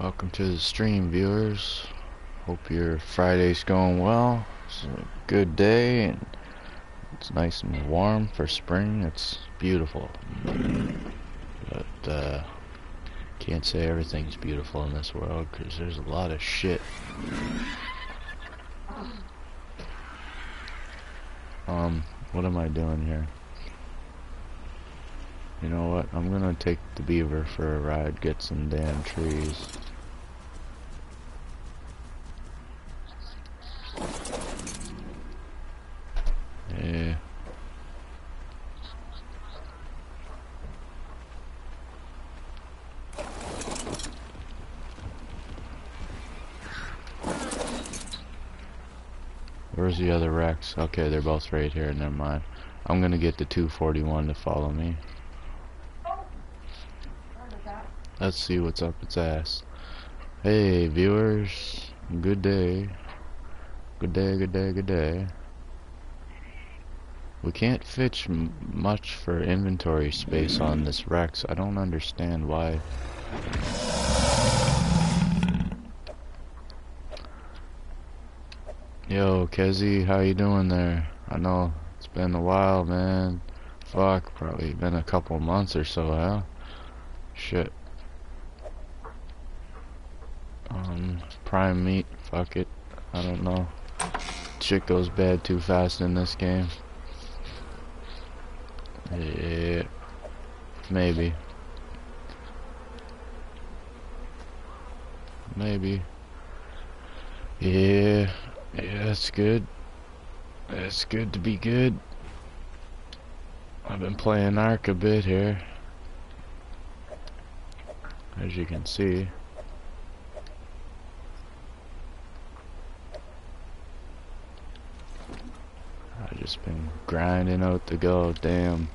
Welcome to the stream, viewers. Hope your Friday's going well. It's a good day and it's nice and warm for spring. It's beautiful. But, uh, can't say everything's beautiful in this world because there's a lot of shit. Um, what am I doing here? You know what? I'm gonna take the beaver for a ride, get some damn trees. Yeah. Where's the other Rex? Okay, they're both right here, never mind. I'm gonna get the 241 to follow me. Let's see what's up its ass. Hey, viewers. Good day. Good day, good day, good day. We can't fetch much for inventory space on this Rex. I don't understand why. Yo, Kezi, how you doing there? I know it's been a while, man. Fuck, probably been a couple months or so, huh? Shit. Um, prime meat, fuck it. I don't know. Shit goes bad too fast in this game. Yeah, maybe. Maybe. Yeah, yeah, that's good. That's good to be good. I've been playing Ark a bit here. As you can see. Just been grinding out the go, damn,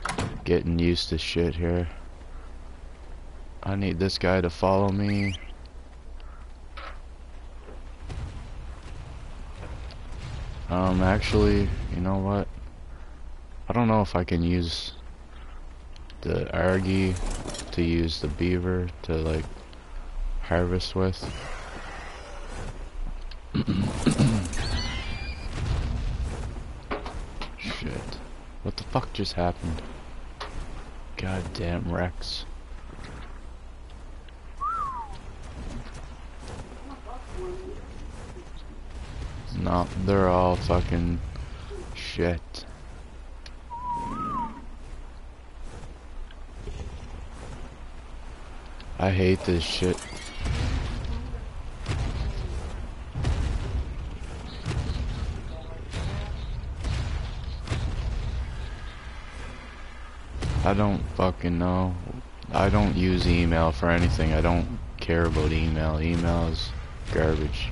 getting used to shit here. I need this guy to follow me. Um, actually, you know what? I don't know if I can use the Argy to use the beaver to, like, harvest with. Shit. What the fuck just happened? Goddamn Rex. No, they're all fucking shit. I hate this shit. I don't fucking know. I don't use email for anything. I don't care about email. Email is garbage.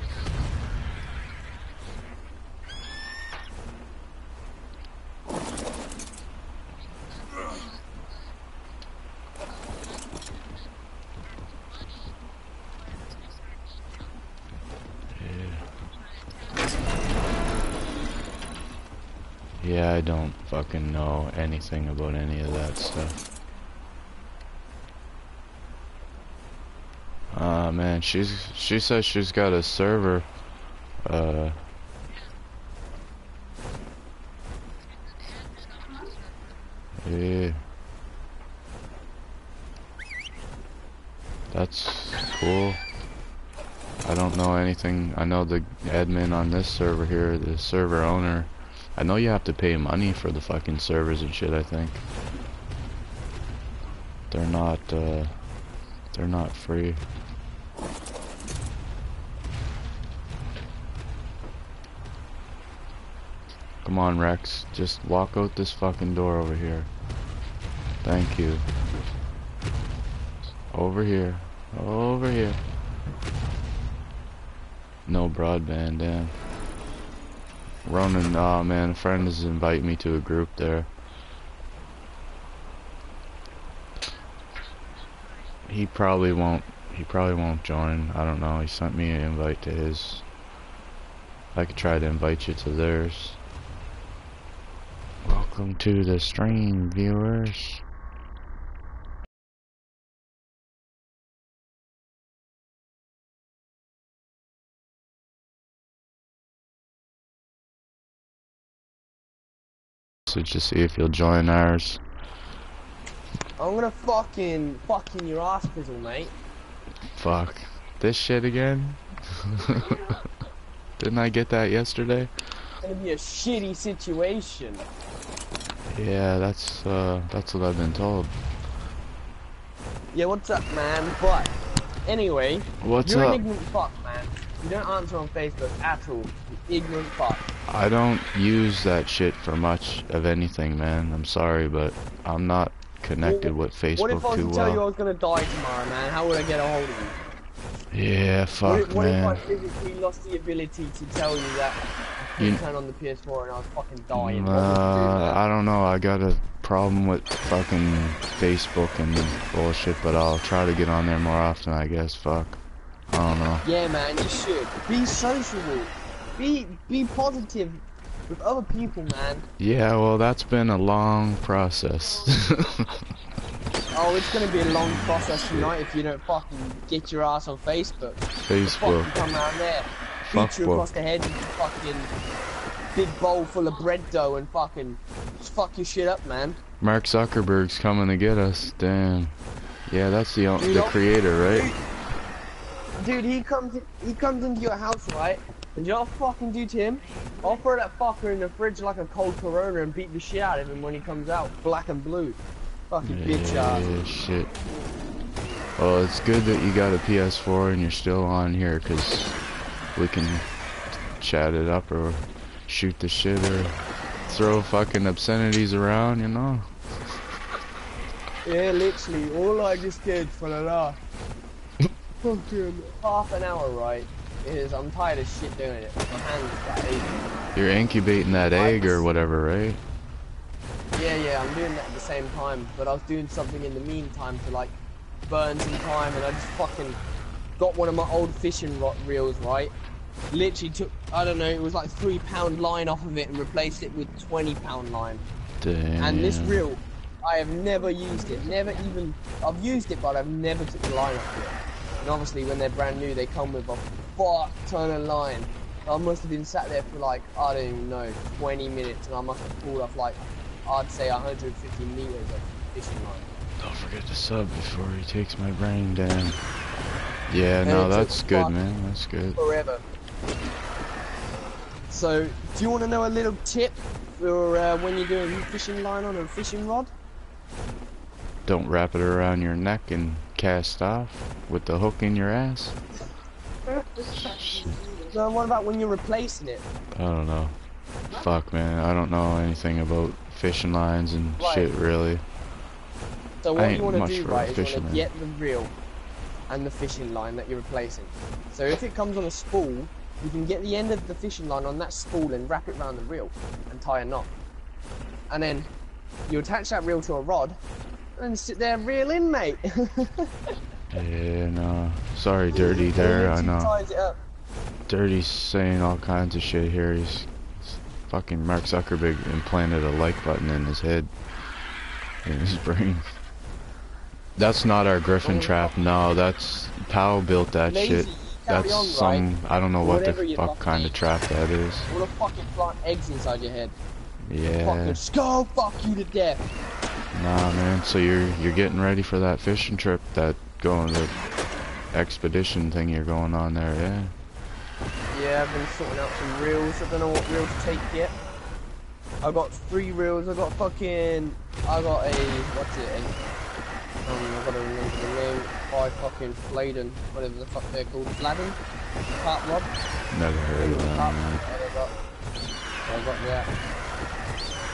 Yeah, I don't fucking know anything about any of that stuff. Ah uh, man, she's she says she's got a server uh Yeah. That's cool. I don't know anything. I know the admin on this server here, the server owner I know you have to pay money for the fucking servers and shit, I think. They're not, uh, they're not free. Come on, Rex. Just walk out this fucking door over here. Thank you. Over here. Over here. No broadband, damn. Ronan, oh man, a friend is inviting me to a group there. He probably won't, he probably won't join. I don't know, he sent me an invite to his. I could try to invite you to theirs. Welcome to the stream, viewers. Message to see if you'll join ours. I'm gonna fucking fucking your ass pizzle, mate. Fuck. This shit again? Didn't I get that yesterday? It's gonna be a shitty situation. Yeah, that's uh that's what I've been told. Yeah, what's up, man? But anyway, What's you're up? an ignorant fuck, man. You don't answer on Facebook at all. You ignorant fuck. I don't use that shit for much of anything, man. I'm sorry, but I'm not connected with Facebook What if I was to tell you I was gonna die tomorrow, man? How would I get a hold of you? Yeah, What, fuck, if, what if man. I physically lost the ability to tell you that I You- turn on the PS4 and I was fucking dying? Uh, What would you do. I don't know. I got a problem with fucking Facebook and bullshit, but I'll try to get on there more often, I guess. Fuck. I don't know. Yeah, man, you should. Be sociable. Be be positive with other people, man. Yeah, well, that's been a long process. Oh, it's gonna be a long process tonight if you don't fucking get your ass on Facebook. Facebook. Come around there, beat you across the head with a fucking big bowl full of bread dough and fucking just fuck your shit up, man. Mark Zuckerberg's coming to get us. Damn. Yeah, that's the the creator, right? Dude, he comes he comes into your house, right? And you know what I'll fucking do to him? I'll throw that fucker in the fridge like a cold Corona and beat the shit out of him when he comes out, black and blue. Fucking bitch ass. Yeah, shit. Well, it's good that you got a PS4 and you're still on here, cause we can chat it up or shoot the shit or throw fucking obscenities around, you know? Yeah, literally, all I just did for the last fucking half an hour, right, is I'm tired of shit doing it. My hands aching. You're incubating that egg or whatever, right? Yeah, yeah, I'm doing that at the same time, but I was doing something in the meantime to like burn some time, and I just fucking got one of my old fishing rod reels, right? Literally took, I don't know, it was like three pound line off of it and replaced it with 20 pound line. Damn. And this reel, I have never used it. Never even. I've used it, but I've never took the line off it. And obviously, when they're brand new, they come with a fuck ton of line. I must have been sat there for like I don't even know, 20 minutes, and I must have pulled off like I'd say 150 meters of fishing line. Don't forget to sub before he takes my brain down. Yeah, And no, that's good, man. That's good. Forever. So, do you want to know a little tip for uh, when you're doing fishing line on a fishing rod? Don't wrap it around your neck and cast off with the hook in your ass. So, what about when you're replacing it? I don't know. Fuck, man. I don't know anything about fishing lines and Right. shit, really. So what you want to do, right, is you fishing want to get the reel and the fishing line that you're replacing. So if it comes on a spool, you can get the end of the fishing line on that spool and wrap it around the reel and tie a knot. And then you attach that reel to a rod and sit there and reel in, mate. Yeah, no. Sorry, Dirty there. I know. ties it up. Dirty's saying all kinds of shit here. He's fucking Mark Zuckerberg implanted a like button in his head, in his brain. That's not our Griffin trap. No, that's Powell built that Lazy, shit. That's on, some. right? I don't know what Whatever the fuck kind of trap that is. Fucking plant eggs inside your head. Yeah. Fucking skull fuck you to death. Nah, man. So you're you're getting ready for that fishing trip, that going the expedition thing you're going on there, yeah. Yeah, I've been sorting out some reels. I don't know what reel to take yet. I got three reels. I got fucking. I got a. What's it? A, um, I gotta remember the name. By fucking Fladen, whatever the fuck they're called. Fladen? Carp rod? Never heard of man. I got. I got that.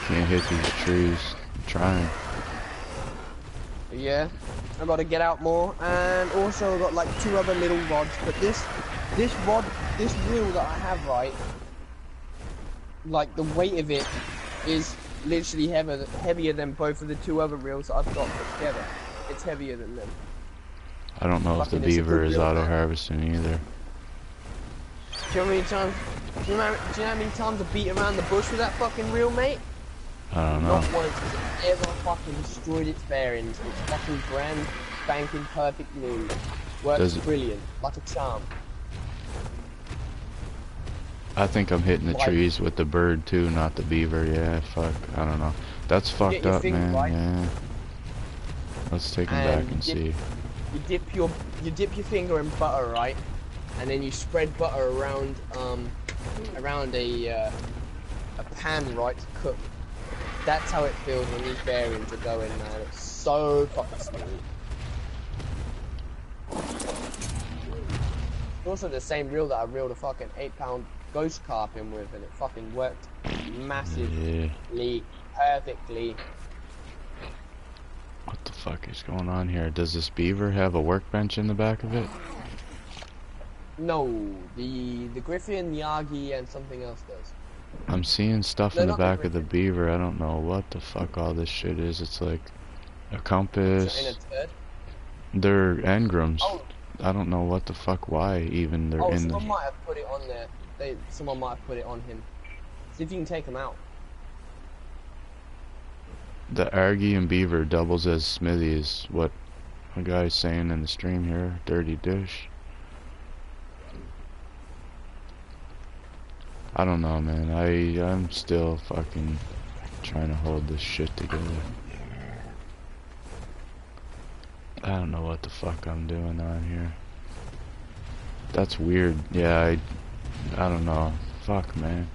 Can't hit these trees. I'm trying. Yeah, I got to get out more, and also I've got like two other little rods. But this, this rod, this reel that I have, right, like the weight of it is literally heavier, heavier than both of the two other reels that I've got put together. It's heavier than them. I don't know if the Fucking, it's a beaver is auto-harvesting either. Do you know how many times? Do you know, do you know how many times I beat around the bush with that fucking reel, mate? I don't know. Not once has it ever fucking destroyed its bearings. It's fucking brand spanking perfect new. Works Does it- brilliant, like a charm. I think I'm hitting the Like- trees with the bird too, not the beaver. Yeah, fuck. I don't know. That's fucked up, thing man. right. Yeah. Let's take him back And and dip- see. You dip your you dip your finger in butter, right? And then you spread butter around um around a uh, a pan, right, to cook. That's how it feels when these bearings are going, man. It's so fucking smooth. It's also the same reel that I reeled a fucking eight pound ghost carp in with, and it fucking worked massively, Yeah. perfectly. What the fuck is going on here? Does this beaver have a workbench in the back of it? No, the the griffin, the Yagi, and something else does. I'm seeing stuff in the back of the beaver. I don't know what the fuck all this shit is. It's like a compass. turd. They're engrams. Oh, I don't know what the fuck why even they're oh, in someone the might have put it on there. They, someone might have put it on him. See if you can take him out. the Argy and Beaver doubles as Smithy is what a guy's saying in the stream here. Dirty dish. I don't know, man. I I'm still fucking trying to hold this shit together. I don't know what the fuck I'm doing on here. That's weird. Yeah, I I don't know. Fuck, man.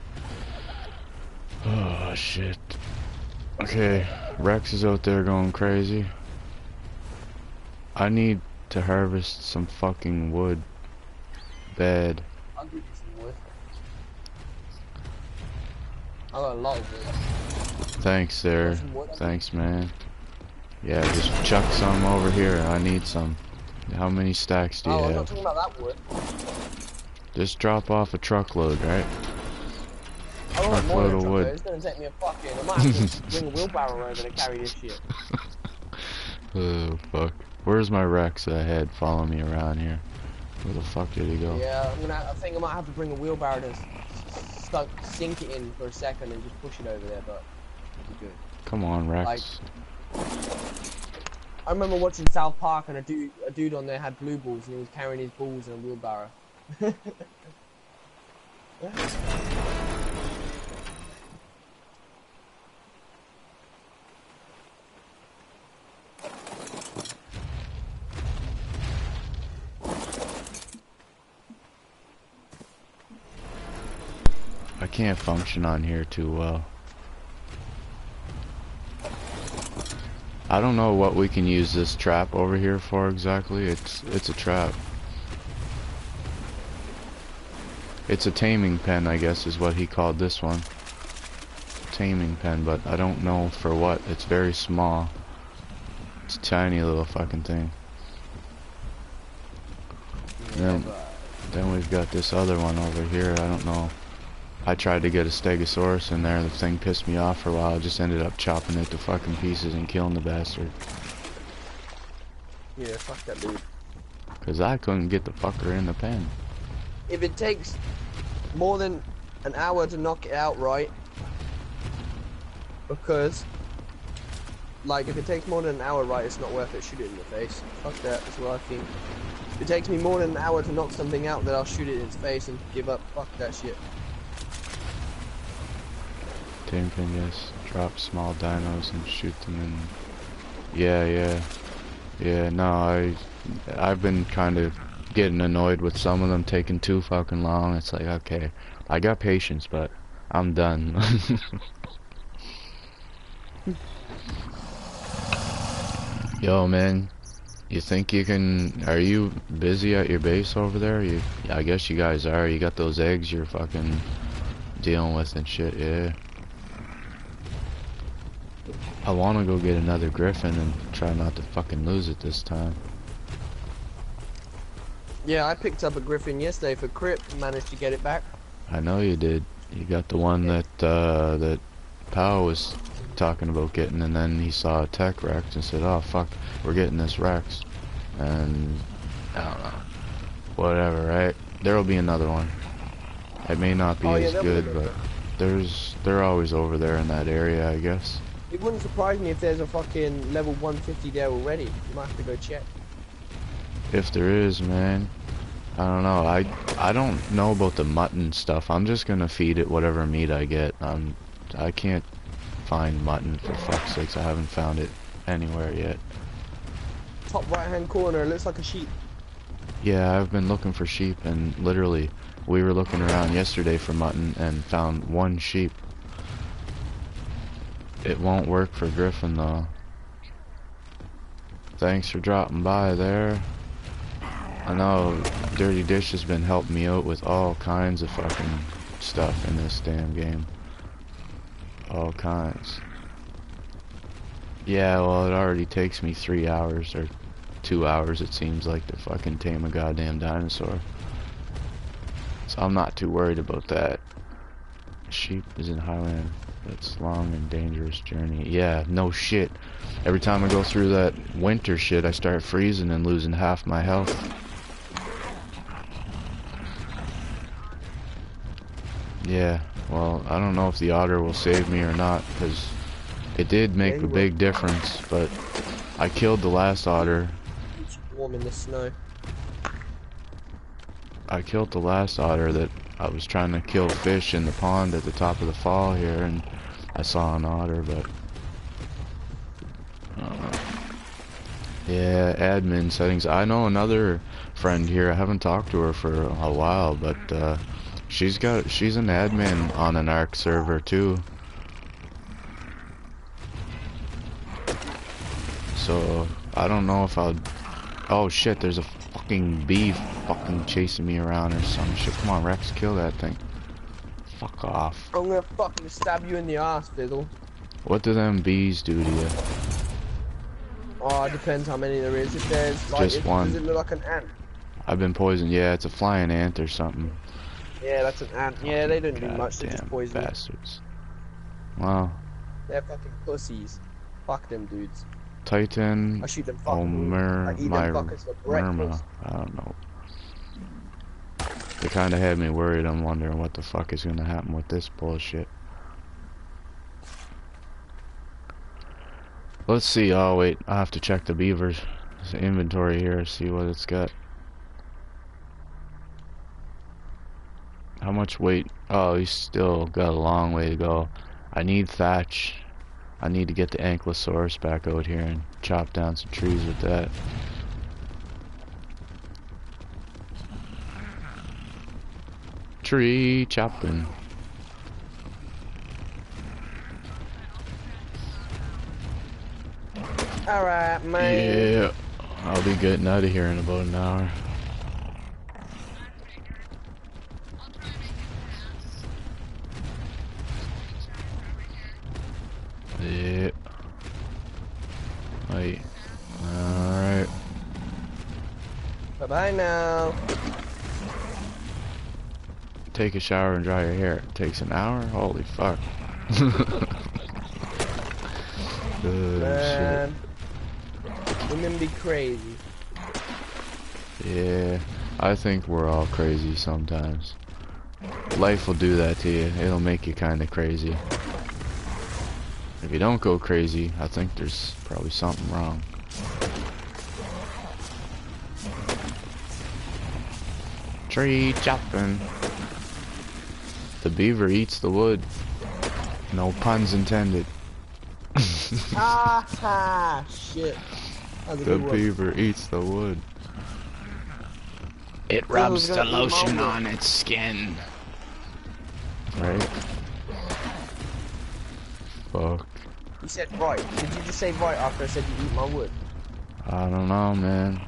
Oh shit. Okay, Rex is out there going crazy. I need to harvest some fucking wood. Bad. I'll give you some wood. I got a lot of wood. Thanks there. Wood? Thanks, man. Yeah, just chuck some over here. I need some. How many stacks do you Oh, I'm not have? talking about that wood. Just drop off a truckload, right? I don't want more Truckload of truckload. wood. It's gonna take me a fucking. I might have to bring a wheelbarrow over to carry this shit. Oh, fuck. Where's my Rex that I had following me around here? Where the fuck did he go? Yeah, I'm gonna. I think I might have to bring a wheelbarrow to stuck, sink it in for a second and just push it over there, but it'll be good. Come on, Rex. I remember watching South Park and a dude, a dude on there had blue balls and he was carrying his balls in a wheelbarrow. can't function on here too well. I don't know what we can use this trap over here for exactly. It's it's a trap. It's a taming pen, I guess, is what he called this one. Taming pen, but I don't know for what. It's very small. It's a tiny little fucking thing. Yeah. Then we've got this other one over here. I don't know. I tried to get a Stegosaurus in there. The thing pissed me off for a while. I just ended up chopping it to fucking pieces and killing the bastard. Yeah, fuck that dude. Cause I couldn't get the fucker in the pen. If it takes more than an hour to knock it out right, because, like, if it takes more than an hour right, it's not worth it. Shoot it in the face. Fuck that. That's what I think. If it takes me more than an hour to knock something out, then I'll shoot it in its face and give up. Fuck that shit. Tame pen, yes. Drop small dinos and shoot them and... Yeah, yeah, yeah. No, I, I've been kind of getting annoyed with some of them taking too fucking long. It's like, okay, I got patience, but I'm done. Yo, man, you think you can? Are you busy at your base over there? You, I guess you guys are. You got those eggs you're fucking dealing with and shit. Yeah. I want to go get another griffin and try not to fucking lose it this time. Yeah, I picked up a griffin yesterday for Crip and managed to get it back. I know you did. You got the one Yeah. that uh, that Pow was talking about getting, and then he saw a Tek Rex and said, "Oh fuck, we're getting this Rex," and I don't know, whatever, right? There'll be another one. It may not be Oh, as be good, but there's they're always over there in that area, I guess. It wouldn't surprise me if there's a fucking level 150 there already. You might have to go check. If there is, man, I don't know. I I don't know about the mutton stuff. I'm just gonna feed it whatever meat I get. Um, I can't find mutton for fuck's sakes. I haven't found it anywhere yet. Top right hand corner, it looks like a sheep. Yeah, I've been looking for sheep, and literally, we were looking around yesterday for mutton and found one sheep. It won't work for Griffin though. Thanks for dropping by there. I know Dirty Dish has been helping me out with all kinds of fucking stuff in this damn game. All kinds. Yeah, well, it already takes me three hours or two hours, it seems like, to fucking tame a goddamn dinosaur. So I'm not too worried about that. Sheep is in Highland. It's long and dangerous journey. Yeah, no shit. Every time I go through that winter shit, I start freezing and losing half my health. Yeah, well, I don't know if the otter will save me or not, because it did make a big difference, but I killed the last otter. It's warm in the snow. I killed the last otter that I was trying to kill fish in the pond at the top of the fall here, and I saw an otter, but... Uh, yeah, admin settings. I know another friend here. I haven't talked to her for a while, but uh, she's got she's an admin on an Ark server too. So I don't know if I'll. Oh shit! There's a fucking bee fucking chasing me around or some shit. Come on, Rex, kill that thing. Fuck off. I'm gonna fucking stab you in the ass, Fizzle. What do them bees do to you? Oh, it depends how many there is. If there's like, Just if, one. does it look like an ant? I've been poisoned. Yeah, it's a flying ant or something. Yeah, that's an ant. Yeah, they don't do much. They just poison. bastards. Wow. They're fucking pussies. Fuck them dudes. Titan. I shoot them. Omer, I eat them my fuckers for Myrma. I don't know. They kind of had me worried. I'm wondering what the fuck is gonna happen with this bullshit. Let's see. Oh wait, I have to check the beavers inventory here. See what it's got. How much weight? Oh, he's still got a long way to go. I need thatch. I need to get the ankylosaurus back out here and chop down some trees with that. Tree chopping. Alright, man. Yeah. I'll be getting out of here in about an hour. Yeah. Wait. Alright. Bye bye now. Take a shower and dry your hair. It takes an hour? Holy fuck. Oh, Good Man. Women be crazy. Yeah. I think we're all crazy sometimes. Life will do that to you. It'll make you kinda crazy. If you don't go crazy, I think there's probably something wrong. Tree chopping. The beaver eats the wood. No puns intended. ah ha! Shit. That was a The good one. beaver eats the wood. It rubs the lotion on its skin. Right? Fuck. Said right. Did you just say right after I said you eat my wood? I don't know, man.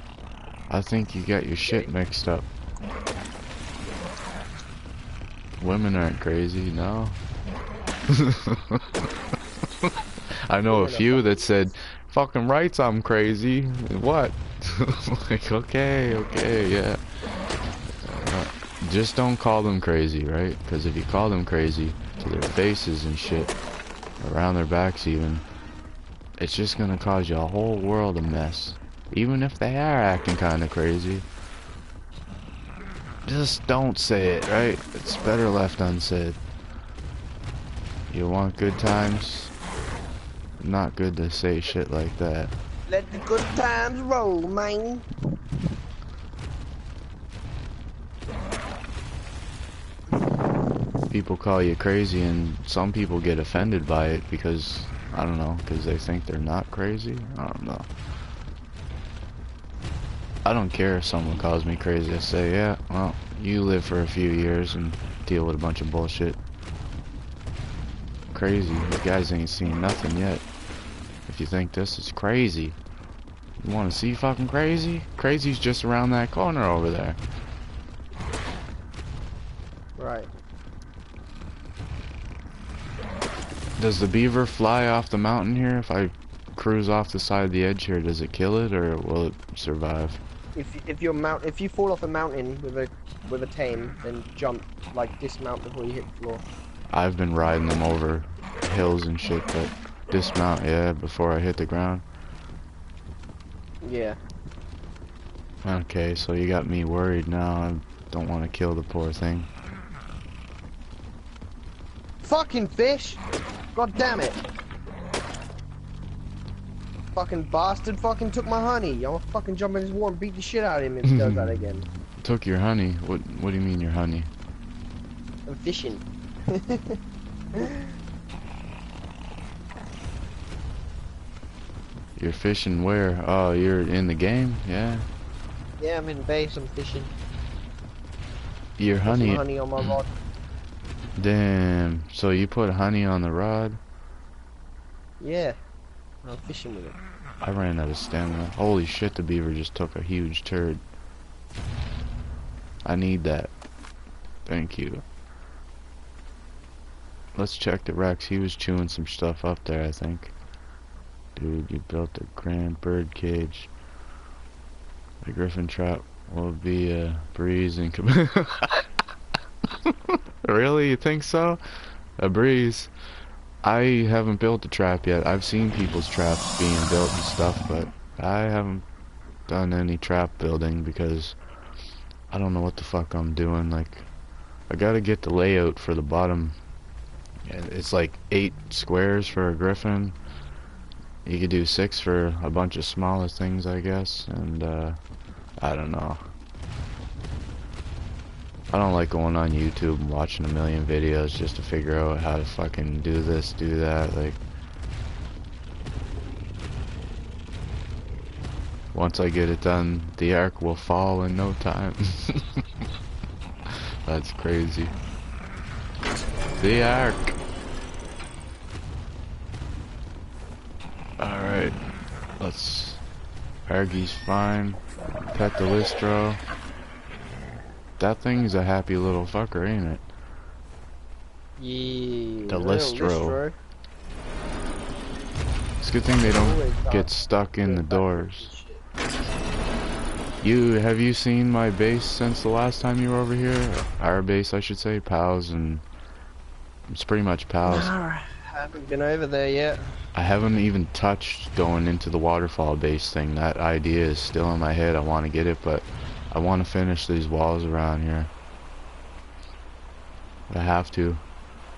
I think you got your shit mixed up. Women aren't crazy, no. I know a few that said, fucking rights, I'm crazy. What? like, okay, okay, yeah. Uh, just don't call them crazy, right? Because if you call them crazy to their faces and shit, around their backs even, it's just gonna cause you a whole world of mess. Even if they are acting kinda crazy. Just don't say it, right? It's better left unsaid. You want good times? Not good to say shit like that. Let the good times roll, man. People call you crazy and some people get offended by it because, I don't know, because they think they're not crazy. I don't know. I don't care if someone calls me crazy. I say, yeah, well, you live for a few years and deal with a bunch of bullshit. Crazy. You guys ain't seen nothing yet. If you think this is crazy. You wanna see fucking crazy? Crazy's just around that corner over there. Right. Does the beaver fly off the mountain here? If I cruise off the side of the edge here, does it kill it or will it survive? If if you're mount if you fall off a mountain with a with a tame, then jump like dismount before you hit the floor. I've been riding them over hills and shit, but dismount, yeah, before I hit the ground. Yeah. Okay, so you got me worried now. I don't want to kill the poor thing. Fucking fish! God damn it! Fucking bastard fucking took my honey. I'm gonna fucking jump in his war and beat the shit out of him if he does that again. Took your honey? What What do you mean your honey? I'm fishing. You're fishing where? Oh, you're in the game? Yeah. yeah, I'm in base, I'm fishing. Your honey. honey on my rod. Damn. So you put honey on the rod? Yeah. I'm fishing with it. I ran out of stamina. Holy shit, the beaver just took a huge turd. I need that. Thank you. Let's check the Rex. He was chewing some stuff up there, I think. Dude, you built a grand bird cage. The griffin trap will be a breeze and com- Really? You think so? A breeze. I haven't built a trap yet. I've seen people's traps being built and stuff, but I haven't done any trap building because I don't know what the fuck I'm doing. Like, I gotta get the layout for the bottom. It's like eight squares for a griffin. You could do six for a bunch of smaller things, I guess, and uh, I don't know. I don't like going on YouTube and watching a million videos just to figure out how to fucking do this, do that, like. Once I get it done, the arc will fall in no time. That's crazy. The arc. Alright. Let's... Argy's fine. Pet the Lystro. That thing's a happy little fucker, ain't it? Yeah. The Lystro. It's a good thing they don't get stuck in the doors. You, have you seen my base since the last time you were over here? Our base, I should say, pals, and it's pretty much pals. Nah, haven't been over there yet. I haven't even touched going into the waterfall base thing. That idea is still in my head. I want to get it, but I want to finish these walls around here. I have to,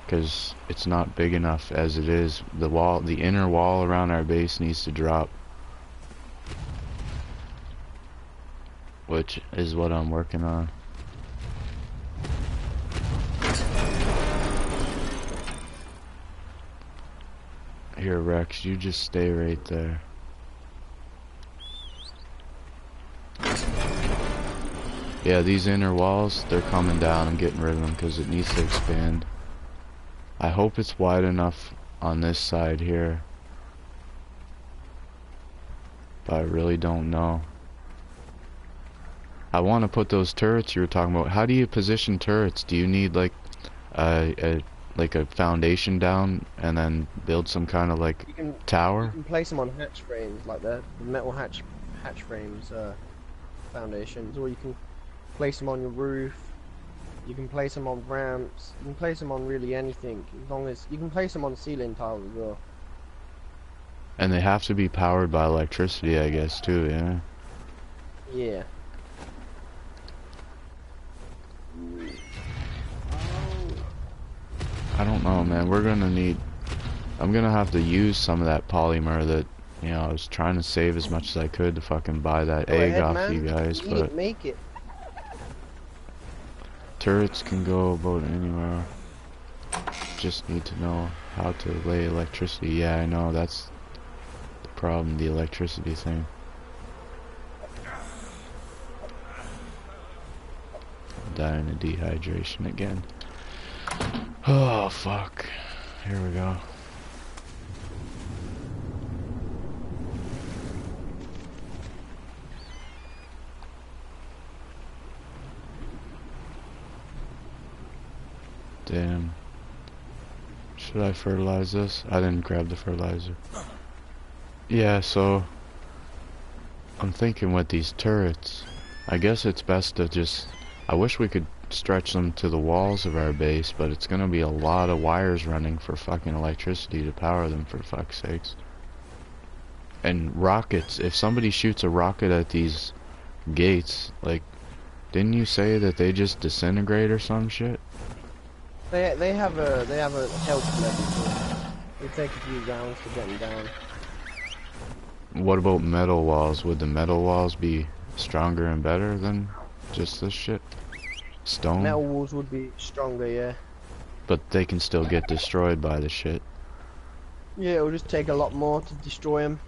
because it's not big enough as it is. The wall, the inner wall around our base needs to drop. Which is what I'm working on. Here, Rex, you just stay right there. Yeah, these inner walls, they're coming down. I'm getting rid of them because it needs to expand. I hope it's wide enough on this side here. But I really don't know. I want to put those turrets you were talking about. How do you position turrets? Do you need like a, a like a foundation down and then build some kind of like You can tower? you can place them on hatch frames like that, the metal hatch hatch frames, uh, foundations, or you can place them on your roof. You can place them on ramps. You can place them on really anything, as long as you can place them on ceiling tiles as well. And they have to be powered by electricity, I guess, too, yeah? Yeah. I don't know, man. We're gonna need... I'm gonna have to use some of that polymer that, you know, I was trying to save as much as I could to fucking buy that Go egg ahead, off man. you guys, Eat but make it. Turrets can go about anywhere. just need to know how to lay electricity. Yeah, I know, that's the problem, the electricity thing. dying of dehydration again. Oh, fuck. Here we go. Damn. Should I fertilize this? I didn't grab the fertilizer. Yeah, so... I'm thinking with these turrets, I guess it's best to just... I wish we could stretch them to the walls of our base, but it's gonna be a lot of wires running for fucking electricity to power them, for fuck's sakes. And rockets, if somebody shoots a rocket at these gates, like, didn't you say that they just disintegrate or some shit? They they have a they have a health level. It take a few rounds to get them down. What about metal walls? Would the metal walls be stronger and better than just this shit? Stone? Metal walls would be stronger, yeah. But they can still get destroyed by the shit. Yeah, it'll just take a lot more to destroy them.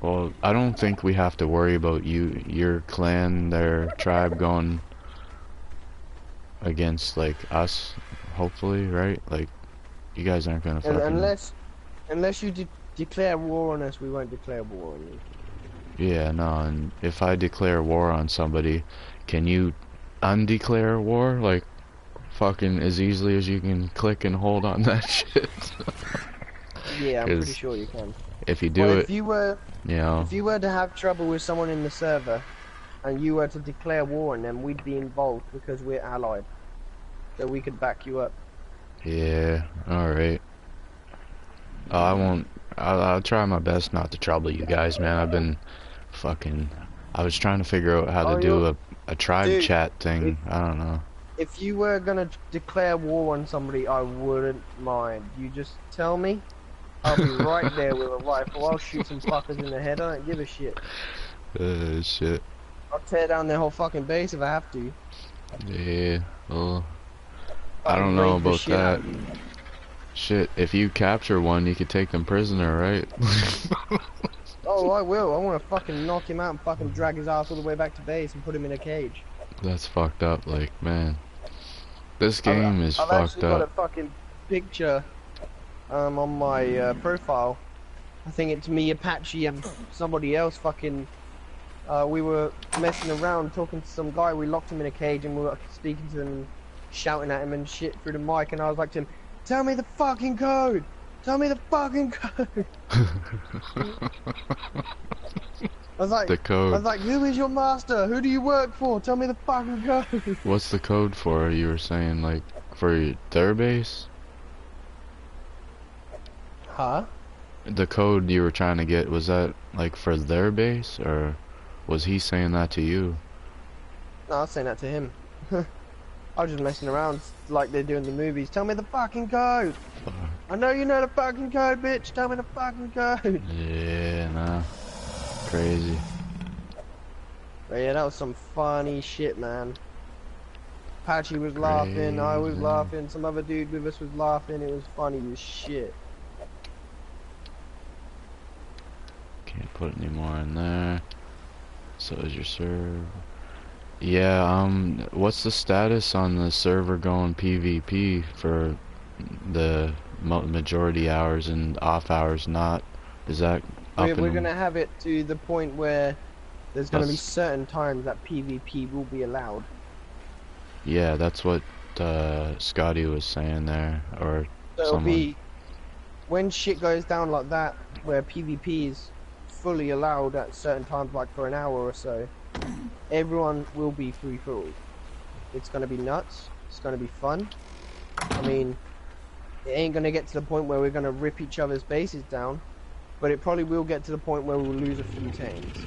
Well, I don't think we have to worry about you, your clan, their tribe going against like us, hopefully, right? Like, you guys aren't gonna fucking. Unless, unless you de declare war on us, we won't declare war on you. Yeah, no, and if I declare war on somebody, can you undeclare war? Like, fucking as easily as you can click and hold on that shit. yeah, I'm pretty sure you can. If you do well, it, if you were, you know, if you were to have trouble with someone in the server, and you were to declare war on them, we'd be involved because we're allied. So we could back you up. Yeah, alright. Uh, I won't, I'll, I'll try my best not to trouble you guys, man. I've been fucking, I was trying to figure out how to Oh, do a, a tribe Dude, chat thing. I don't know. If you were gonna declare war on somebody, I wouldn't mind. You just tell me. I'll be right there with a rifle. I'll shoot some fuckers in the head. I don't give a shit. Uh, shit. I'll tear down their whole fucking base if I have to. Yeah, well, I don't know about shit that. Shit, if you capture one, you could take them prisoner, right? Oh, I will. I want to fucking knock him out and fucking drag his ass all the way back to base and put him in a cage. That's fucked up, like, man. This I've- game is I've fucked actually got a fucking picture um, on my uh, profile. I think it's me, Apache, and somebody else. Fucking, uh, we were messing around, talking to some guy. We locked him in a cage, and we were speaking to him, shouting at him and shit through the mic. And I was like to him, "Tell me the fucking code. Tell me the fucking code." I was like, the code. I was like, "Who is your master? Who do you work for? Tell me the fucking code." What's the code for? You were saying, like, for their base? huh? The code you were trying to get, was that, like, for their base? Or was he saying that to you? No, I was saying that to him. I was just messing around like they do in the movies. Tell me the fucking code. Fuck. I know you know the fucking code, bitch. Tell me the fucking code. Yeah, nah. Crazy. But yeah, that was some funny shit, man. Patchy was laughing, I was laughing, some other dude with us was laughing. It was funny as shit. Can't put any more in there. So is your server. Yeah, um, what's the status on the server going PvP for the majority hours and off hours not? Is that up We're, we're gonna have it to the point where there's gonna be certain times that PvP will be allowed. Yeah, that's what uh, Scotty was saying there, or So Someone- be when shit goes down like that, where PvP is fully allowed at certain times, like for an hour or so. Everyone will be free for all. It's gonna be nuts. It's gonna be fun. I mean, it ain't gonna get to the point where we're gonna rip each other's bases down, but it probably will get to the point where we'll lose a few tanks.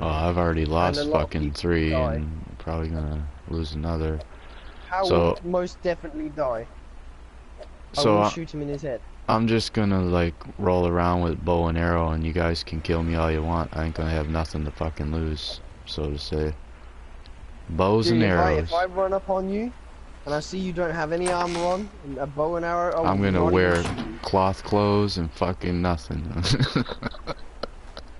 oh, I've already lost a lot of fucking three die. and probably gonna lose another. How So- would most definitely die? I So will shoot him in his head. I'm just gonna like roll around with bow and arrow, and you guys can kill me all you want. I ain't gonna have nothing to fucking lose, so to say. Bows Dude, and if I, arrows. if I run up on you and I see you don't have any armor on, a bow and arrow. I I'm gonna wear even shoot you. cloth clothes and fucking nothing.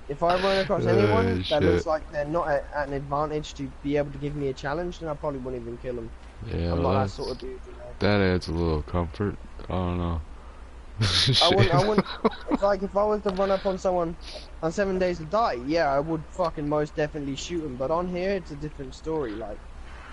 If I run across Oh, anyone that shit. looks like they're not at, at an advantage to be able to give me a challenge, then I probably wouldn't even kill them. yeah, well, that sort of dude. You know? that adds a little comfort. I don't know. I wouldn't. I wouldn't. It's like if I was to run up on someone on Seven Days to Die, yeah, I would fucking most definitely shoot him, But on here, it's a different story. Like,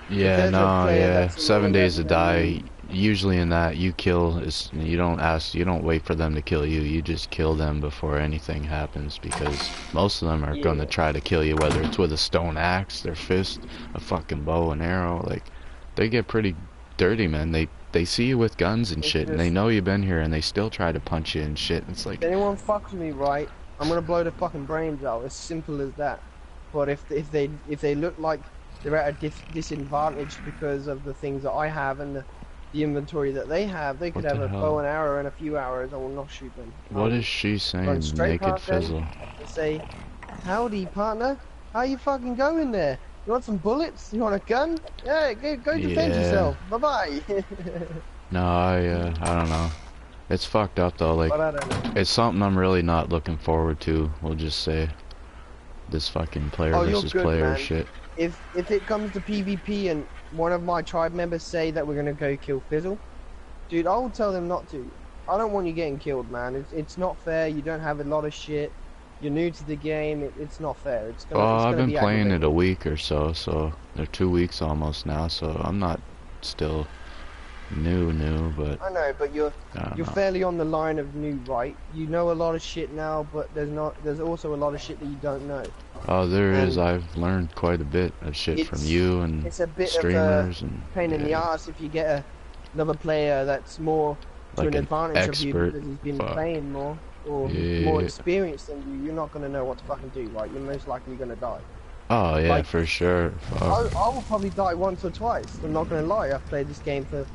Yeah, no, yeah. Seven days to die. Usually in that, you kill is you don't ask, you don't wait for them to kill you. You just kill them before anything happens because most of them are gonna try to kill you, whether it's with a stone axe, their fist, a fucking bow and arrow. Like they get pretty dirty, man. They they see you with guns and shit, and they know you've been here, and they still try to punch you and shit. It's like, if anyone fucks me, right, I'm gonna blow their fucking brains out. As simple as that. But if if they if they look like they're at a dis- disadvantage because of the things that I have and the, the inventory that they have, they could What have the a hell? bow and arrow in a few hours. I will not shoot them. what I'll is she saying? Naked fizzle. say, "Howdy, partner. How you fucking going there? You want some bullets? You want a gun? Yeah, go, go defend Yeah. yourself. Bye bye." No, I uh, I don't know. It's fucked up though. Like but I don't know. It's something I'm really not looking forward to. We'll just say this fucking player Oh, versus good, player man. shit. If if it comes to PvP and one of my tribe members say that we're gonna go kill Fizzle, dude, I will tell them not to. I don't want you getting killed, man. It's it's not fair. You don't have a lot of shit. You're new to the game. It, it's not fair. It's gonna. Well, it's I've been be playing it a week or so, so they're two weeks almost now. So I'm not still new, new, but I know, but you're You're know. fairly on the line of new, right? You know a lot of shit now, but there's not. There's also a lot of shit that you don't know. Oh, there is. and- I've learned quite a bit of shit from you and It's a bit streamers of and a pain in the ass if you get a, another player that's more to an an advantage of you because he's been Fuck. playing more or Yeah. more experienced than you. You're not gonna know what to fucking do, right? You're most likely gonna die. Oh yeah, like- for sure. I, Fuck. I will probably die once or twice. I'm not gonna lie. I've played this game for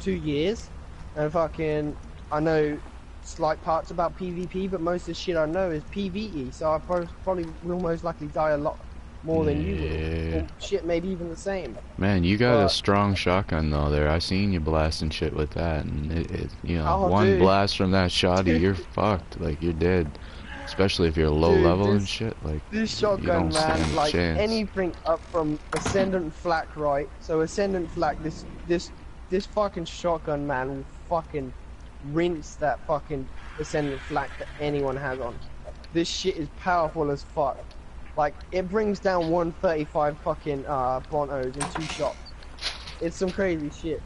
two years, and fucking I know slight parts about PvP, but most of the shit I know is PvE. So I prob- probably will most likely die a lot more than you. Yeah. Or shit, maybe even the same. Man, you got a strong shotgun though. There, I seen you blasting shit with that, and it, it you know, Oh, one dude. blast from that shotty, you're fucked. Like you're dead. Especially if you're low Dude, level and shit. Like This You shotgun, man, like chance. anything up from Ascendant Flak, right? So Ascendant Flak, this this this fucking shotgun, man, will fucking rinse that fucking Ascendant Flak that anyone has on. This shit is powerful as fuck. Like it brings down 135 fucking uh Brontos in two shots. It's some crazy shit.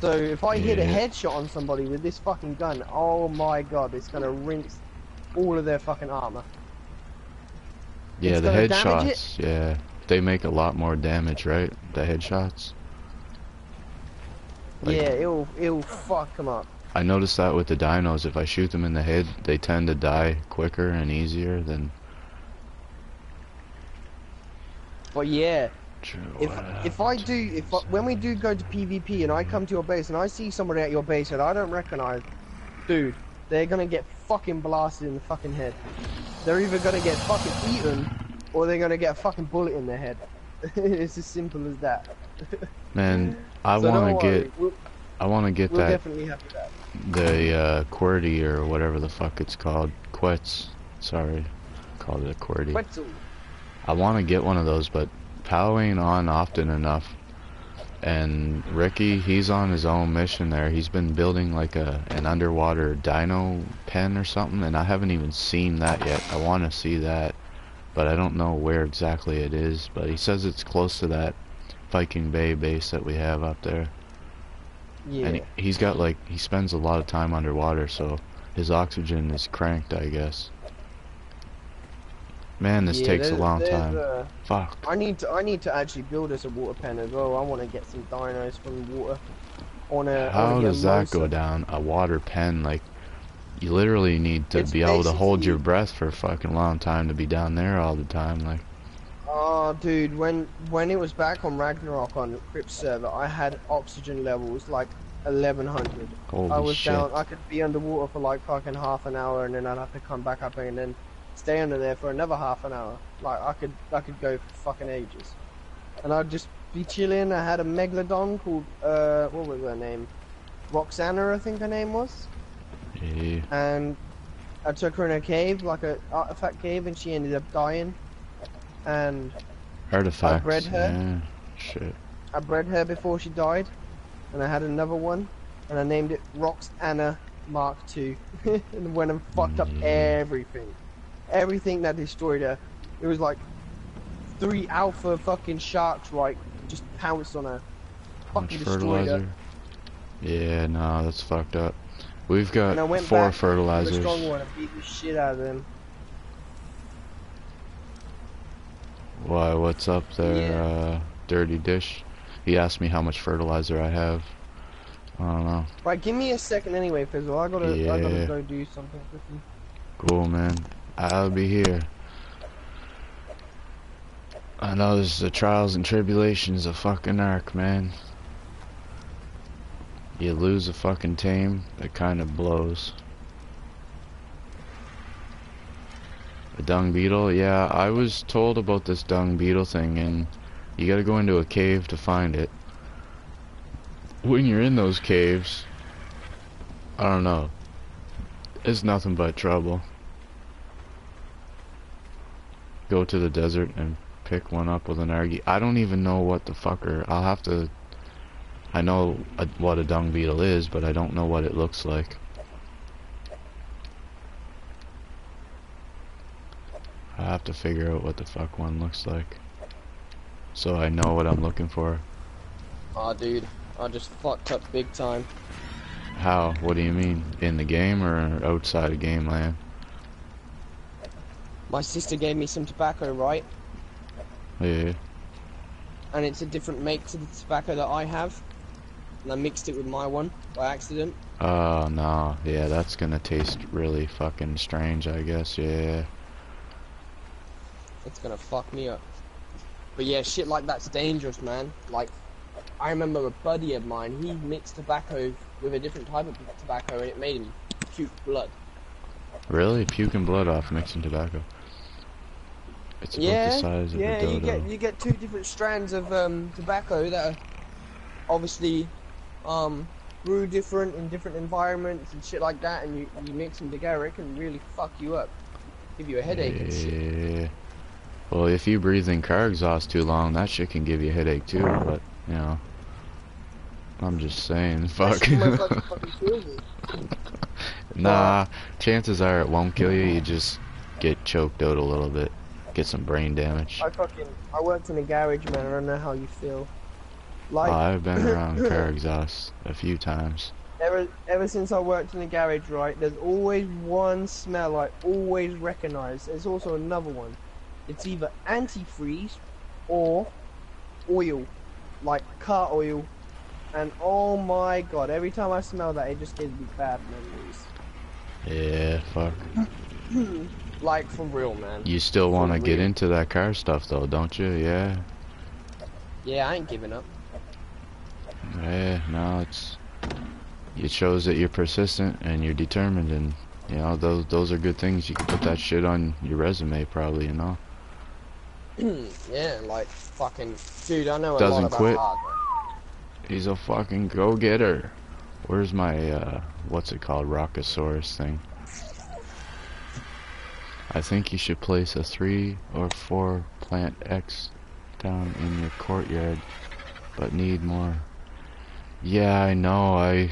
So if I hit a headshot on somebody with this fucking gun, oh my god, it's gonna rinse all of their fucking armor. yeah, It's the gonna damage it? headshots. Yeah, they make a lot more damage, right? The headshots. Like- yeah, it'll it'll fuck them up. I noticed that with the dinos. If I shoot them in the head, they tend to die quicker and easier than. But yeah, if if I do if I, when we do go to PvP and I come to your base and I see somebody at your base that I don't recognize, dude, they're gonna get fucking blasted in the fucking head. They're either gonna get fucking eaten or they're gonna get a fucking bullet in their head. it's as simple as that. Man, I So want to get. We'll, I want to get we'll that definitely have that. the uh, QWERTY or whatever the fuck it's called. Quets. Sorry, called it a QWERTY. Quetzal. I want to get one of those, but Pal ain't on often enough. And Ricky, he's on his own mission there. He's been building like a an underwater dino pen or something, and I haven't even seen that yet. I want to see that, but I don't know where exactly it is. But he says it's close to that Viking Bay base that we have up there. Yeah. And he, he's got like he spends a lot of time underwater, so his oxygen is cranked, I guess. Man, this Yeah, takes a long time. uh, Fuck. I need to I need to actually build us a water pen as well. I want to get some dinos from water. On I How wanna does that go down? A water pen, like you literally need to It's be able to hold your breath for a fucking long time to be down there all the time. Like, Oh, dude, when when it was back on Ragnarok on the Crypt server, I had oxygen levels like 1100. holy I was shit! down. I could be underwater for like fucking half an hour, and then I'd have to come back up and then stay under there for another half an hour. Like I could I could go for fucking ages. and I'd just be chilling. I had a megalodon called uh, what was her name? Roxana, I think her name was. Yeah. And I took her in a cave, like a artifact cave, and she ended up dying. And Artifacts. bred her. Yeah. Shit. I bred her before she died, and I had another one, and I named it Roxana Mark II, and went and fucked up Yeah. everything, everything that destroyed her. It was like three alpha fucking sharks, right? Just pounced on her, fucking destroyed her. Yeah, no, that's fucked up. We've got went four back to the fertilizers. strong one and beat the shit out of them. Why, what's up there, Yeah. uh, Dirty Dish? He asked me how much fertilizer I have. I don't know. Right, give me a second anyway, Fizzle. I gotta, I gotta go do something quickly. Cool, man. I'll be here. I know this is the trials and tribulations of fucking Ark, man. You lose a fucking tame, it kind of blows. A dung beetle? Yeah, I was told about this dung beetle thing, and you gotta go into a cave to find it. When you're in those caves, I don't know. It's nothing but trouble. Go to the desert and pick one up with an argy. I don't even know what the fucker. I'll have to. I know a, what a dung beetle is, but I don't know what it looks like. I have to figure out what the fuck one looks like. So I know what I'm looking for. Aw, dude, I just fucked up big time. How? What do you mean? In the game or outside of game land? My sister gave me some tobacco, right? Yeah. and it's a different make to the tobacco that I have. And I mixed it with my one by accident. Ah, oh no, yeah, that's gonna taste really fucking strange, I guess. Yeah, It's gonna fuck me up. But yeah, shit like that's dangerous, man. Like, I remember a buddy of mine, he mixed tobacco with a different type of tobacco and it made him puke blood. really, puking blood off mixing tobacco. It's about yeah, the size of yeah, a dodo. you get you get two different strands of um, tobacco that are obviously um, grew different in different environments and shit like that, and you, you mix them together, it can really fuck you up, give you a headache and shit. Yeah. Well, if you breathe in car exhaust too long, that shit can give you a headache too. But you know, I'm just saying, fuck. shit most likely fucking kills you. nah, chances are it won't kill you. You just get choked out a little bit, get some brain damage. I fucking I worked in a garage, man. I don't know how you feel. Like Oh, I've been around car exhaust a few times. ever ever since I worked in a garage, right? There's always one smell I always recognise. There's also another one. It's either antifreeze or oil, like car oil. And oh my god, every time I smell that, it just gives me bad memories. Yeah, fuck. Like for real, man. You still want to get into that car stuff though, don't you? Yeah. Yeah, I ain't giving up. Yeah, no, it's it shows that you're persistent and you're determined and you know those those are good things. You can put that shit on your resume probably, you know. yeah, like fucking dude, I know Doesn't lot quit. He's a fucking go-getter. Where's my uh what's it called Rockosaurus thing? I think you should place a 3 or 4 plant X down in your courtyard but need more. Yeah, I know. I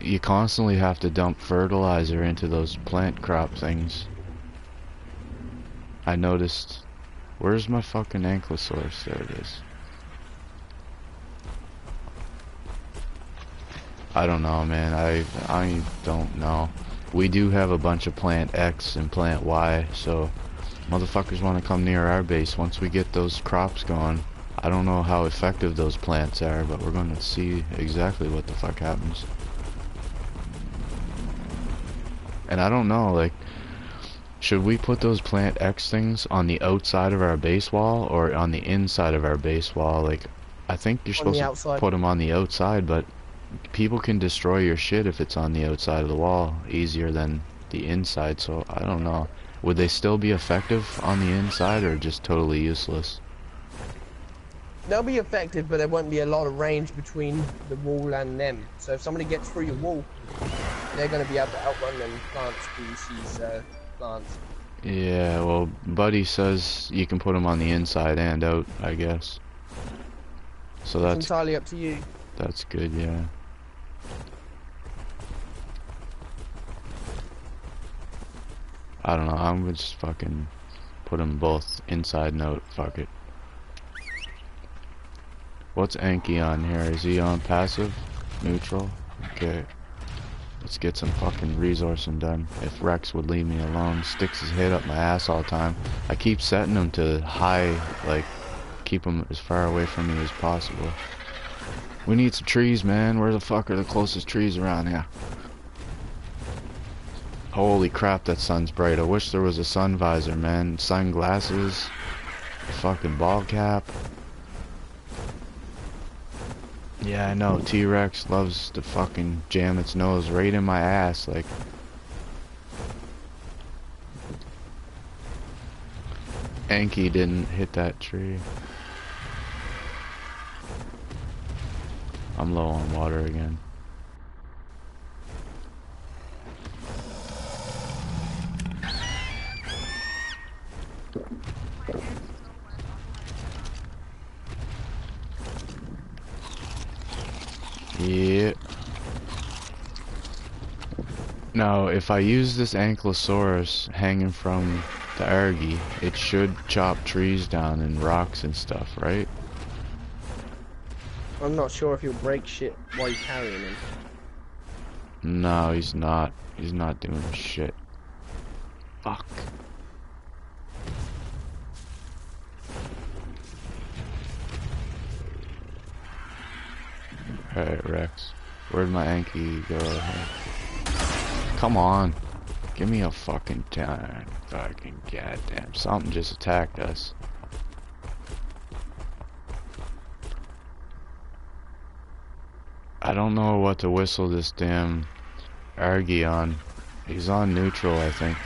you constantly have to dump fertilizer into those plant crop things. I noticed. Where's my fucking ankylosaurus? There it is. I don't know, man. I I don't know. We do have a bunch of plant X and plant Y, so motherfuckers want to come near our base once we get those crops going. I don't know how effective those plants are, but we're going to see exactly what the fuck happens. And I don't know, like, should we put those plant X things on the outside of our base wall or on the inside of our base wall? Like, I think you're On supposed to put them on the outside, but people can destroy your shit if it's on the outside of the wall easier than the inside, so I don't know. Would they still be effective on the inside or just totally useless? they'll be effective, but there won't be a lot of range between the wall and them. So if somebody gets through your wall, they're going to be able to outrun them plant species uh, plants. Yeah, well, Buddy says you can put them on the inside and out, I guess. So It's that's entirely up to you. that's good, yeah. I don't know, I'm gonna just fucking put them both inside note, fuck it. What's Anki on here? Is he on passive? Neutral? Okay. Let's get some fucking resourcing done. If Rex would leave me alone, sticks his head up my ass all the time. I keep setting him to high, like, keep him as far away from me as possible. We need some trees, man. Where the fuck are the closest trees around here? Holy crap, that sun's bright. I wish there was a sun visor, man. Sunglasses, a fucking ball cap. Yeah, I know. T-Rex loves to fucking jam its nose right in my ass, like. Anki didn't hit that tree. I'm low on water again. Yeah. Now, if I use this Ankylosaurus hanging from the Argy, it should chop trees down and rocks and stuff, right? I'm not sure if he'll break shit while you're carrying him. No, he's not. He's not doing shit. Fuck. Alright, Rex. Where'd my Anki go? Come on. Give me a fucking time. Fucking goddamn. Something just attacked us. I don't know what to whistle this damn Argy on. He's on neutral, I think.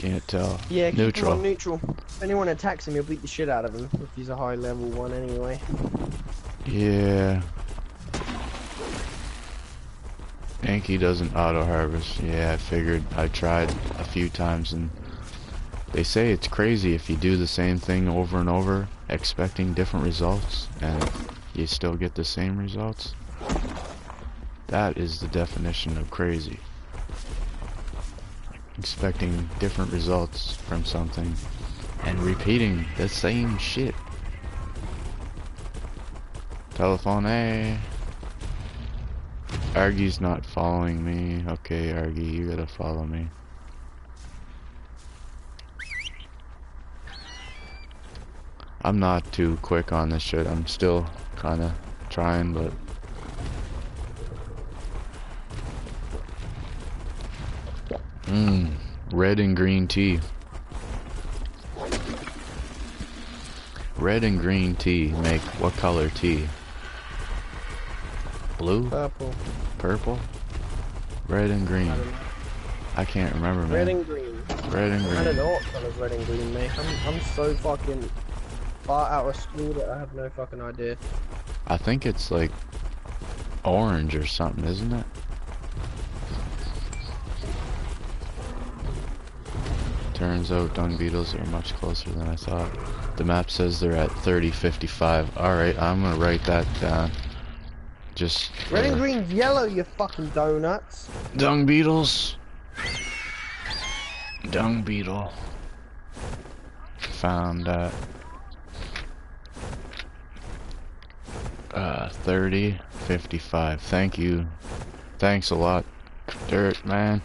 Can't tell. Yeah, neutral. neutral. If anyone attacks him, he'll beat the shit out of him. If he's a high level one anyway. Yeah. Anki doesn't auto harvest. Yeah, I figured. I tried a few times and they say it's crazy if you do the same thing over and over, expecting different results, and you still get the same results. That is the definition of crazy. Expecting different results from something and repeating the same shit. Telephone A. Argy's not following me. Okay, Argy, you gotta follow me. I'm not too quick on this shit. I'm still kinda trying, but Mmm, red and green tea. Red and green tea make what color tea? Blue? Purple. Purple? Red and green. I. I can't remember, man. Red and green. Red and green. I don't know what colours red and green make. I'm, I'm so fucking far out of school that I have no fucking idea. I think it's like orange or something, isn't it? Turns out dung beetles are much closer than I thought. The map says they're at 3055. Alright, I'm gonna write that down. Just Red and for- green's yellow, you fucking donuts. Dung beetles. Dung beetle. Found that. Uh, 30, 55. Thank you. Thanks a lot, Dirt, man.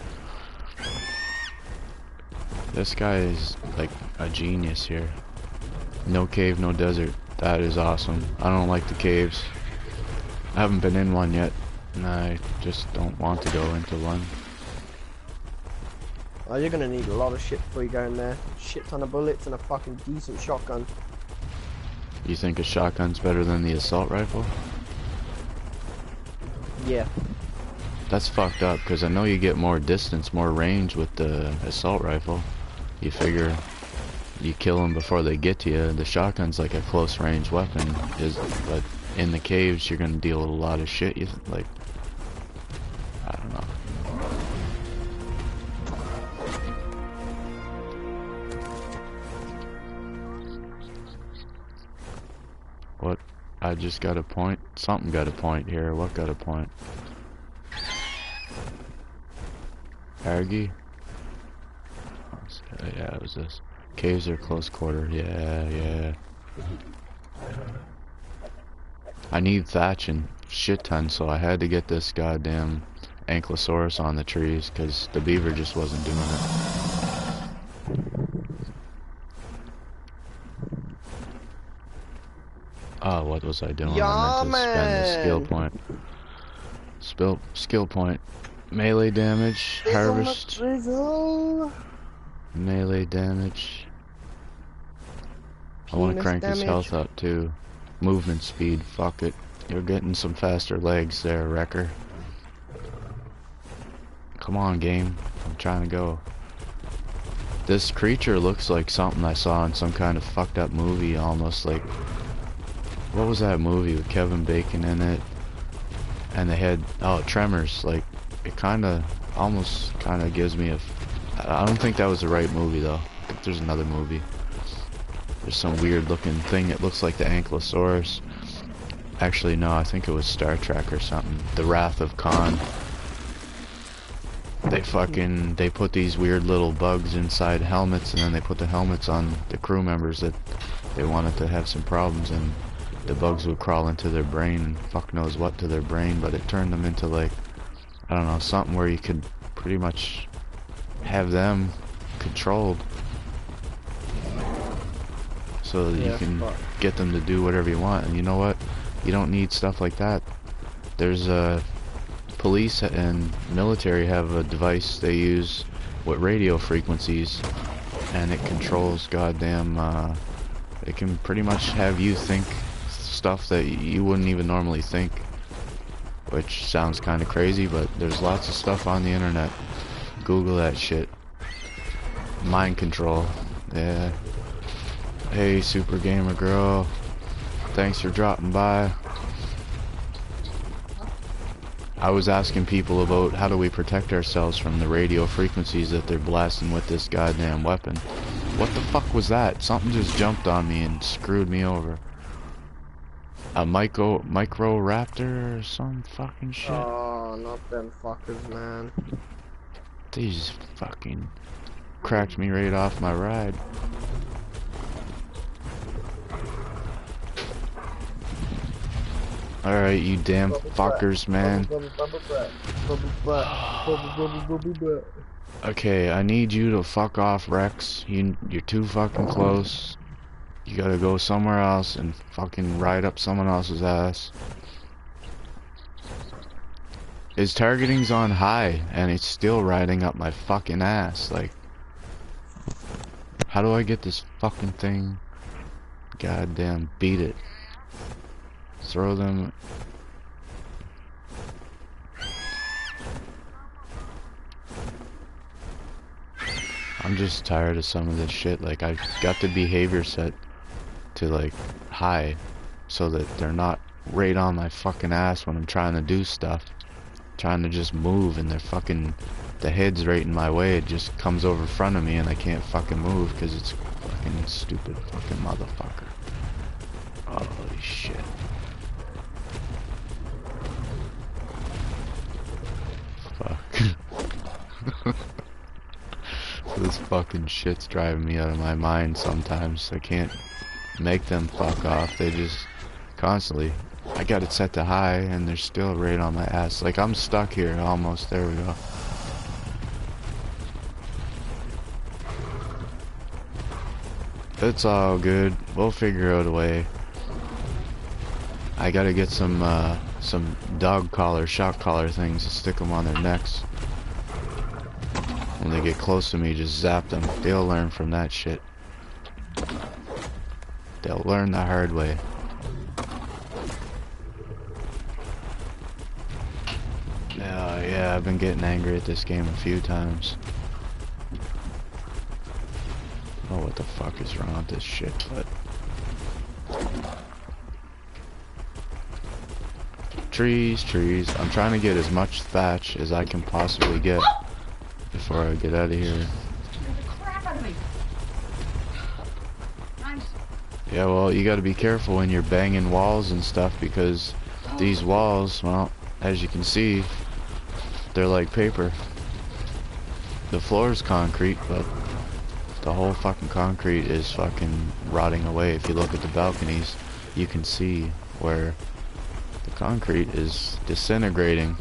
This guy is like a genius here. No cave, no desert. That is awesome. I don't like the caves. I haven't been in one yet, and I just don't want to go into one. Oh, you're gonna need a lot of shit before you go in there. Shit ton of bullets and a fucking decent shotgun. You think a shotgun's better than the assault rifle? Yeah. That's fucked up, because I know you get more distance, more range with the assault rifle. You figure you kill them before they get to you. The shotgun's like a close range weapon, is but in the caves you're gonna deal with a lot of shit. You like, I don't know. What? I just got a point. Something got a point here. What got a point? Argy? Yeah, it was this. Caves are close quarter. Yeah, yeah. I need thatch and shit ton, so I had to get this goddamn ankylosaurus on the trees because the beaver just wasn't doing it. Oh, what was I doing? Yeah, I meant to spend the skill point. Spill skill point. Melee damage, harvest. Melee damage. I want to Penis crank his health up too. Movement speed, fuck it. You're getting some faster legs there, Wrecker. Come on, game. I'm trying to go. This creature looks like something I saw in some kind of fucked up movie, almost like. What was that movie with Kevin Bacon in it? And they had. Oh, Tremors. Like, it kinda. Almost kinda gives me a. I don't think that was the right movie, though. There's another movie. There's some weird looking thing. It looks like the Ankylosaurus. Actually, no, I think it was Star Trek or something. The Wrath of Khan. They fucking they put these weird little bugs inside helmets, and then they put the helmets on the crew members that they wanted to have some problems, and the bugs would crawl into their brain and fuck knows what to their brain, but it turned them into like I don't know something where you could pretty much have them controlled so that you can fuck. get them to do whatever you want. And you know what? You don't need stuff like that. There's uh, police and military have a device they use with radio frequencies, and it controls goddamn. Uh, it can pretty much have you think stuff that you wouldn't even normally think, which sounds kind of crazy, but there's lots of stuff on the internet. Google that shit. Mind control. Yeah. Hey, Super Gamer Girl. Thanks for dropping by. I was asking people about how do we protect ourselves from the radio frequencies that they're blasting with this goddamn weapon. What the fuck was that? Something just jumped on me and screwed me over. A micro micro raptor or some fucking shit. Oh, not them fuckers, man. They just fucking cracked me right off my ride. Alright, you damn fuckers, man. Okay, I need you to fuck off, Rex. You, you're too fucking close. You gotta go somewhere else and fucking ride up someone else's ass. His targeting's on high, and it's still riding up my fucking ass. Like, how do I get this fucking thing? Goddamn, beat it. Throw them. I'm just tired of some of this shit. Like, I've got the behavior set to, like, high so that they're not right on my fucking ass when I'm trying to do stuff. Trying to just move and they're fucking. The head's right in my way. It just comes over front of me and I can't fucking move because it's fucking stupid fucking motherfucker. Holy shit. Fuck. this fucking shit's driving me out of my mind sometimes. I can't make them fuck off. They just constantly. I got it set to high and they're still right on my ass. Like I'm stuck here almost. There we go. It's all good. We'll figure out a way. I gotta get some uh, some dog collar, shock collar things to stick them on their necks. When they get close to me, just zap them. They'll learn from that shit. They'll learn the hard way. Yeah, yeah, I've been getting angry at this game a few times. Oh, what the fuck is wrong with this shit, but... Trees, trees. I'm trying to get as much thatch as I can possibly get before I get out of here. Yeah, well, you gotta be careful when you're banging walls and stuff because these walls, well, as you can see, they're like paper. The floor is concrete, but the whole fucking concrete is fucking rotting away. If you look at the balconies, you can see where the concrete is disintegrating.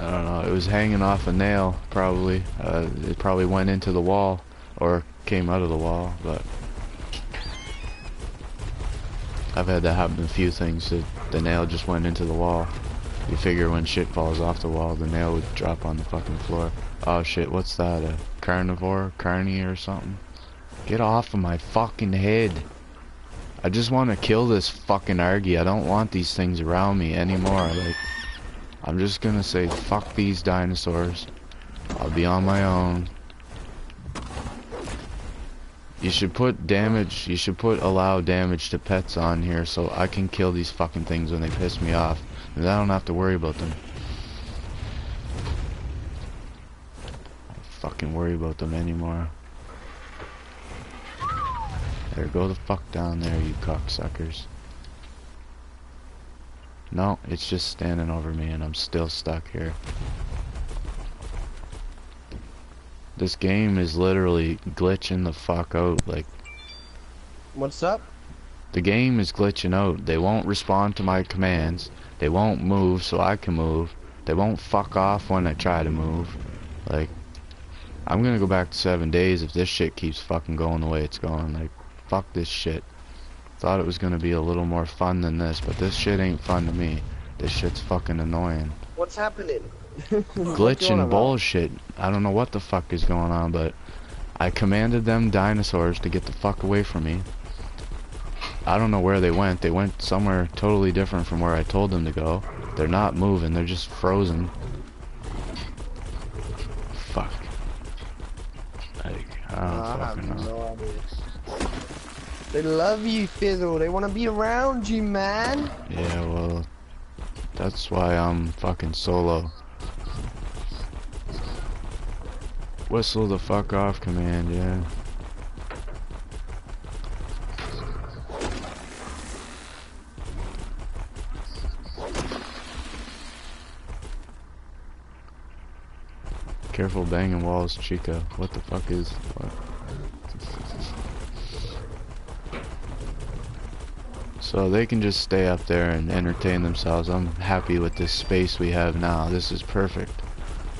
I don't know, it was hanging off a nail, probably. Uh, it probably went into the wall, or came out of the wall, but... I've had that happen a few things, that the nail just went into the wall. You figure when shit falls off the wall, the nail would drop on the fucking floor. Oh shit, what's that, a carnivore, carny or something? Get off of my fucking head. I just want to kill this fucking Argy. I don't want these things around me anymore. Like, I'm just gonna say fuck these dinosaurs. I'll be on my own. You should put damage, you should put allow damage to pets on here so I can kill these fucking things when they piss me off. And I don't have to worry about them. I fucking worry about them anymore. There, go the fuck down there, you cocksuckers. No, it's just standing over me and I'm still stuck here. This game is literally glitching the fuck out. Like, What's up? the game is glitching out. They won't respond to my commands. They won't move so I can move. They won't fuck off when I try to move. Like, I'm gonna go back to seven days if this shit keeps fucking going the way it's going. Like, fuck this shit. Thought it was gonna be a little more fun than this, but this shit ain't fun to me. This shit's fucking annoying. What's happening? Glitch and bullshit. I don't know what the fuck is going on, but I commanded them dinosaurs to get the fuck away from me. I don't know where they went. They went somewhere totally different from where I told them to go. They're not moving. They're just frozen. Fuck. Like, I don't fucking have know. no idea. They love you, Fizzle. They want to be around you, man. Yeah, well, that's why I'm fucking solo. Whistle the fuck off command, yeah. Careful banging walls, Chica. What the fuck is... What? So they can just stay up there and entertain themselves. I'm happy with this space we have now. This is perfect.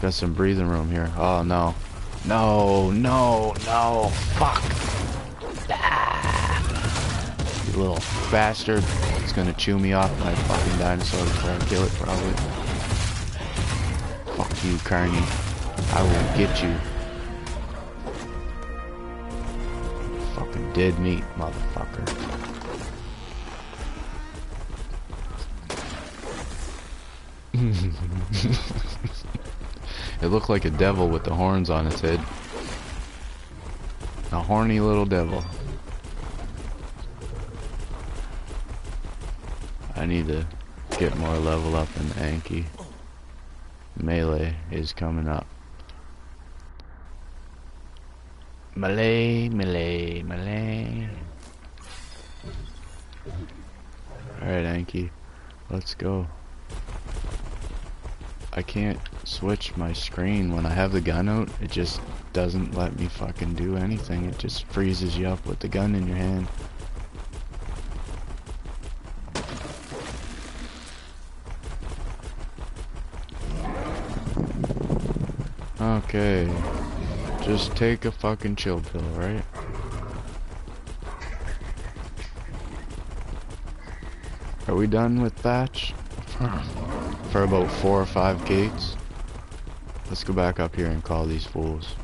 Got some breathing room here. Oh no. No, no, no. Fuck. Ah. You little bastard. It's gonna chew me off my fucking dinosaur before I kill it probably. Fuck you, Carney. I will get you. Fucking dead meat, motherfucker. it looked like a devil with the horns on its head. A horny little devil. I need to get more level up in Anki. Melee is coming up. Melee, melee, melee. Alright, Anki. Let's go. I can't switch my screen when I have the gun out. It just doesn't let me fucking do anything. It just freezes you up with the gun in your hand. Okay. Just take a fucking chill pill, right? Are we done with Thatch? For about four or five gates. Let's go back up here and call these fools.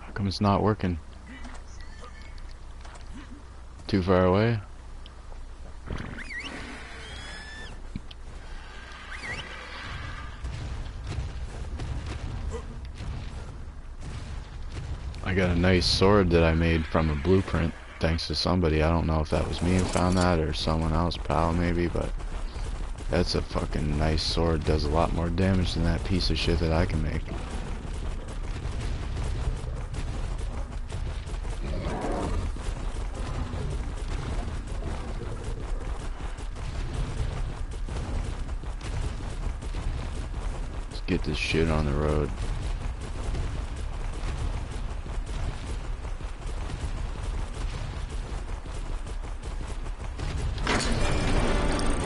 How come it's not working? Too far away? I got a nice sword that I made from a blueprint thanks to somebody. I don't know if that was me who found that or someone else, pal maybe, but that's a fucking nice sword. Does a lot more damage than that piece of shit that I can make. Let's get this shit on the road.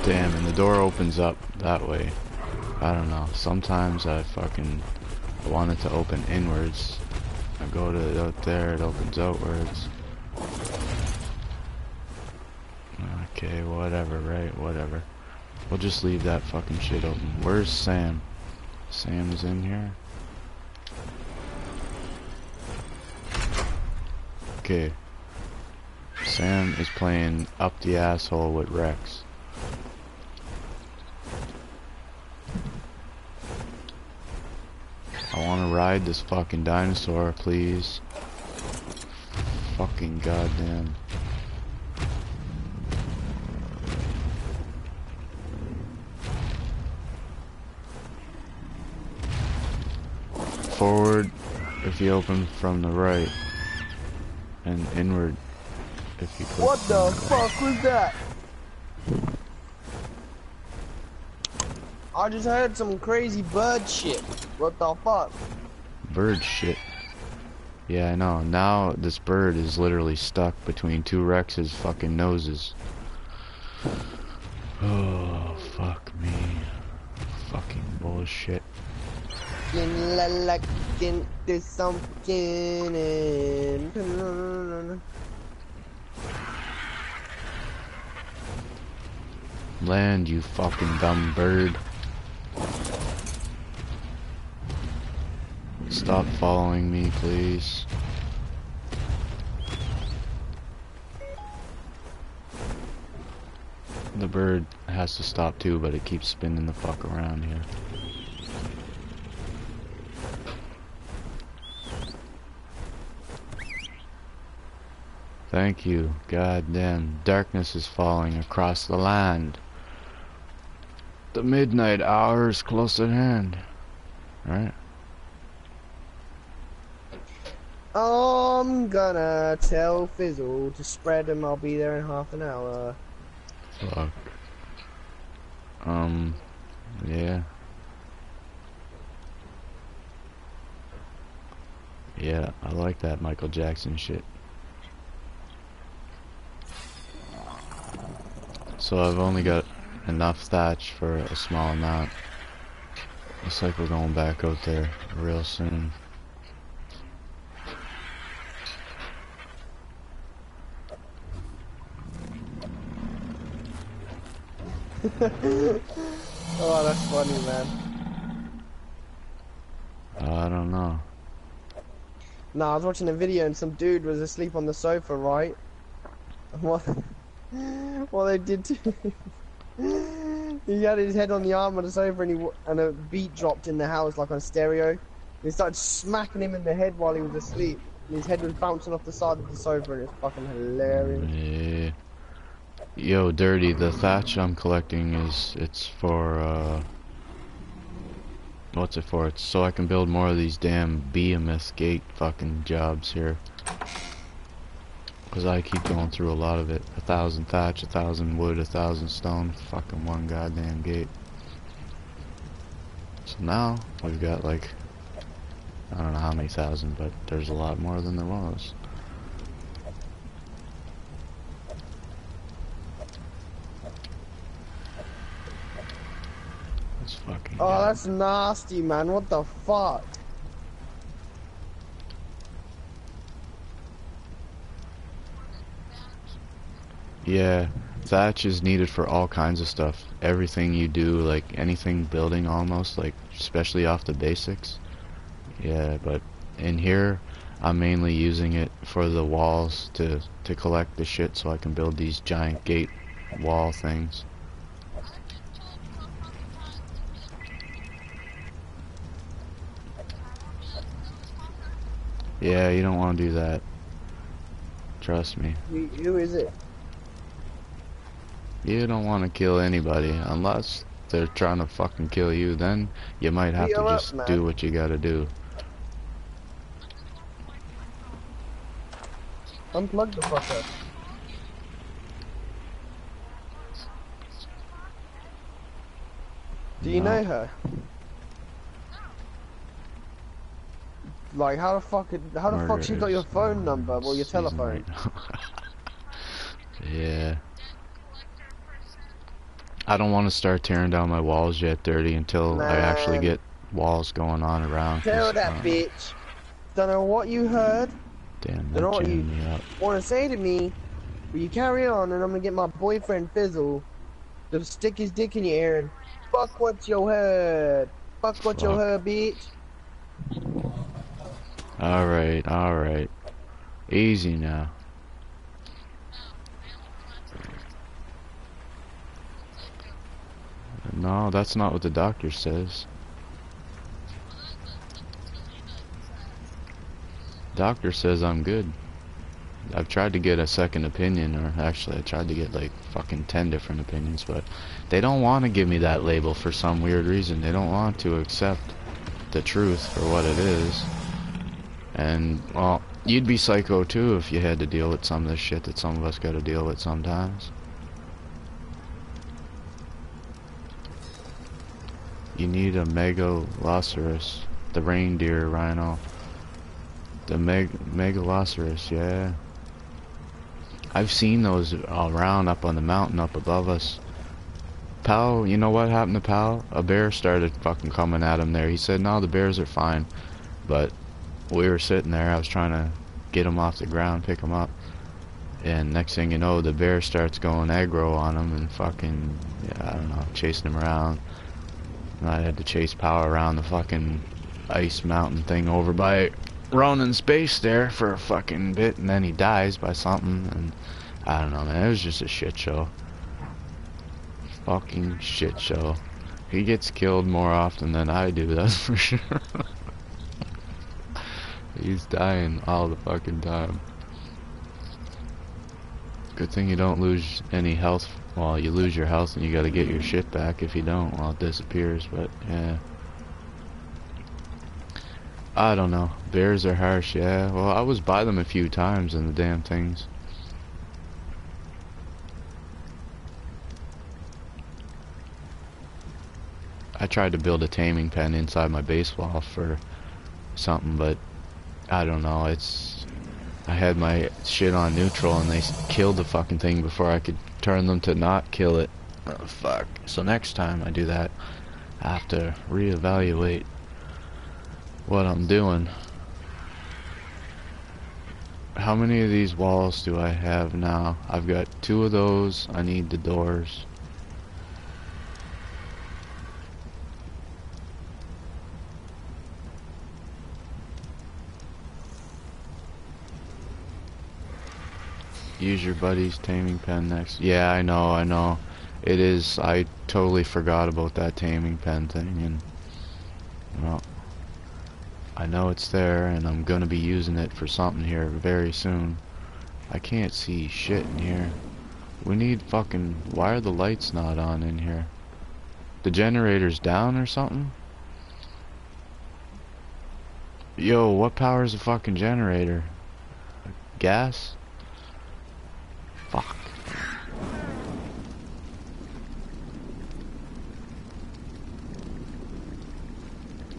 Damn, and the door opens up that way. I don't know. Sometimes I fucking want it to open inwards. I go to out there, it opens outwards. Okay, whatever, right? Whatever. We'll just leave that fucking shit open. Where's Sam? Sam's in here? Okay. Sam is playing up the asshole with Rex. I want to ride this fucking dinosaur, please. Fucking goddamn. Forward if you open from the right. And inward if you What the fuck was that? I just heard some crazy bird shit. What the fuck? Bird shit. Yeah, I know. Now this bird is literally stuck between two Rex's fucking noses. Oh, fuck me. Fucking bullshit. Land, you fucking dumb bird. Stop following me, please. The bird has to stop too, but it keeps spinning the fuck around here. Thank you. God damn. Darkness is falling across the land. The midnight hour is close at hand. Right? I'm gonna tell Fizzle to spread them. I'll be there in half an hour. Fuck. Um, yeah. Yeah, I like that Michael Jackson shit. So I've only got enough thatch for a small amount. Looks like we're going back out there real soon. Oh, that's funny, man. I don't know. Nah, I was watching a video and some dude was asleep on the sofa, right? And What? what they did to he had his head on the arm of the sofa and he and a beat dropped in the house like on stereo. They started smacking him in the head while he was asleep. And his head was bouncing off the side of the sofa and it's fucking hilarious. Yeah. Yo, Dirty, the thatch I'm collecting is, it's for, uh... What's it for? It's so I can build more of these damn behemoth gate fucking jobs here. Cause I keep going through a lot of it. A thousand thatch, a thousand wood, a thousand stone, fucking one goddamn gate. So now, we've got like, I don't know how many thousand, but there's a lot more than there was. That's fucking. Oh, that's nasty, man. What the fuck? Yeah, thatch is needed for all kinds of stuff. Everything you do, like anything building almost, like especially off the basics. Yeah, but in here, I'm mainly using it for the walls to to collect the shit so I can build these giant gate wall things. Yeah, you don't want to do that. Trust me. Who, is it? You don't want to kill anybody unless they're trying to fucking kill you. Then you might have to up, just do what you gotta do. Unplug the fucker. Do you No. know her? Like, how the fuck? How the fuck she got your phone number or your telephone? yeah. I don't want to start tearing down my walls yet, dirty, until I actually get walls going on around. Tell that uh, bitch. Don't know what you heard. Damn, Don't know what you- jammed me up. Want to say to me? But you carry on, and I'm gonna get my boyfriend Fizzel to stick his dick in your ear and fuck what you heard. Fuck what you heard, bitch. Alright, alright. Easy now. No, that's not what the doctor says. Doctor says I'm good. I've tried to get a second opinion, or actually I tried to get like fucking 10 different opinions, but they don't want to give me that label for some weird reason. They don't want to accept the truth for what it is. And, well, you'd be psycho too if you had to deal with some of this shit that some of us gotta deal with sometimes. You need a megaloceros, the reindeer rhino. The meg megaloceros, yeah. I've seen those around up on the mountain up above us. Pal, you know what happened to Pal? A bear started fucking coming at him there. He said, no, the bears are fine. But we were sitting there, I was trying to get him off the ground, pick him up. And next thing you know, the bear starts going aggro on him and fucking, yeah, I don't know, chasing him around. And I had to chase Power around the fucking ice mountain thing over by Ronan's base there for a fucking bit, and then he dies by something, and I don't know, man. It was just a shit show. Fucking shit show. He gets killed more often than I do, that's for sure. He's dying all the fucking time. Good thing you don't lose any health. Well, you lose your health and you gotta get your shit back. If you don't, well, it disappears, but yeah. I don't know. Bears are harsh, yeah. Well, I was by them a few times and the damn things. I tried to build a taming pen inside my base wall for something, but I don't know. It's I had my shit on neutral and they killed the fucking thing before I could turn them to not kill it. Oh, fuck. So next time I do that, I have to reevaluate what I'm doing. How many of these walls do I have now? I've got two of those. I need the doors. Use your buddy's taming pen next. Yeah, I know, I know. It is. I totally forgot about that taming pen thing, and well, I know it's there, and I'm gonna be using it for something here very soon. I can't see shit in here. We need fucking. Why are the lights not on in here? The generator's down or something? Yo, what powers a fucking generator? Gas? Fuck.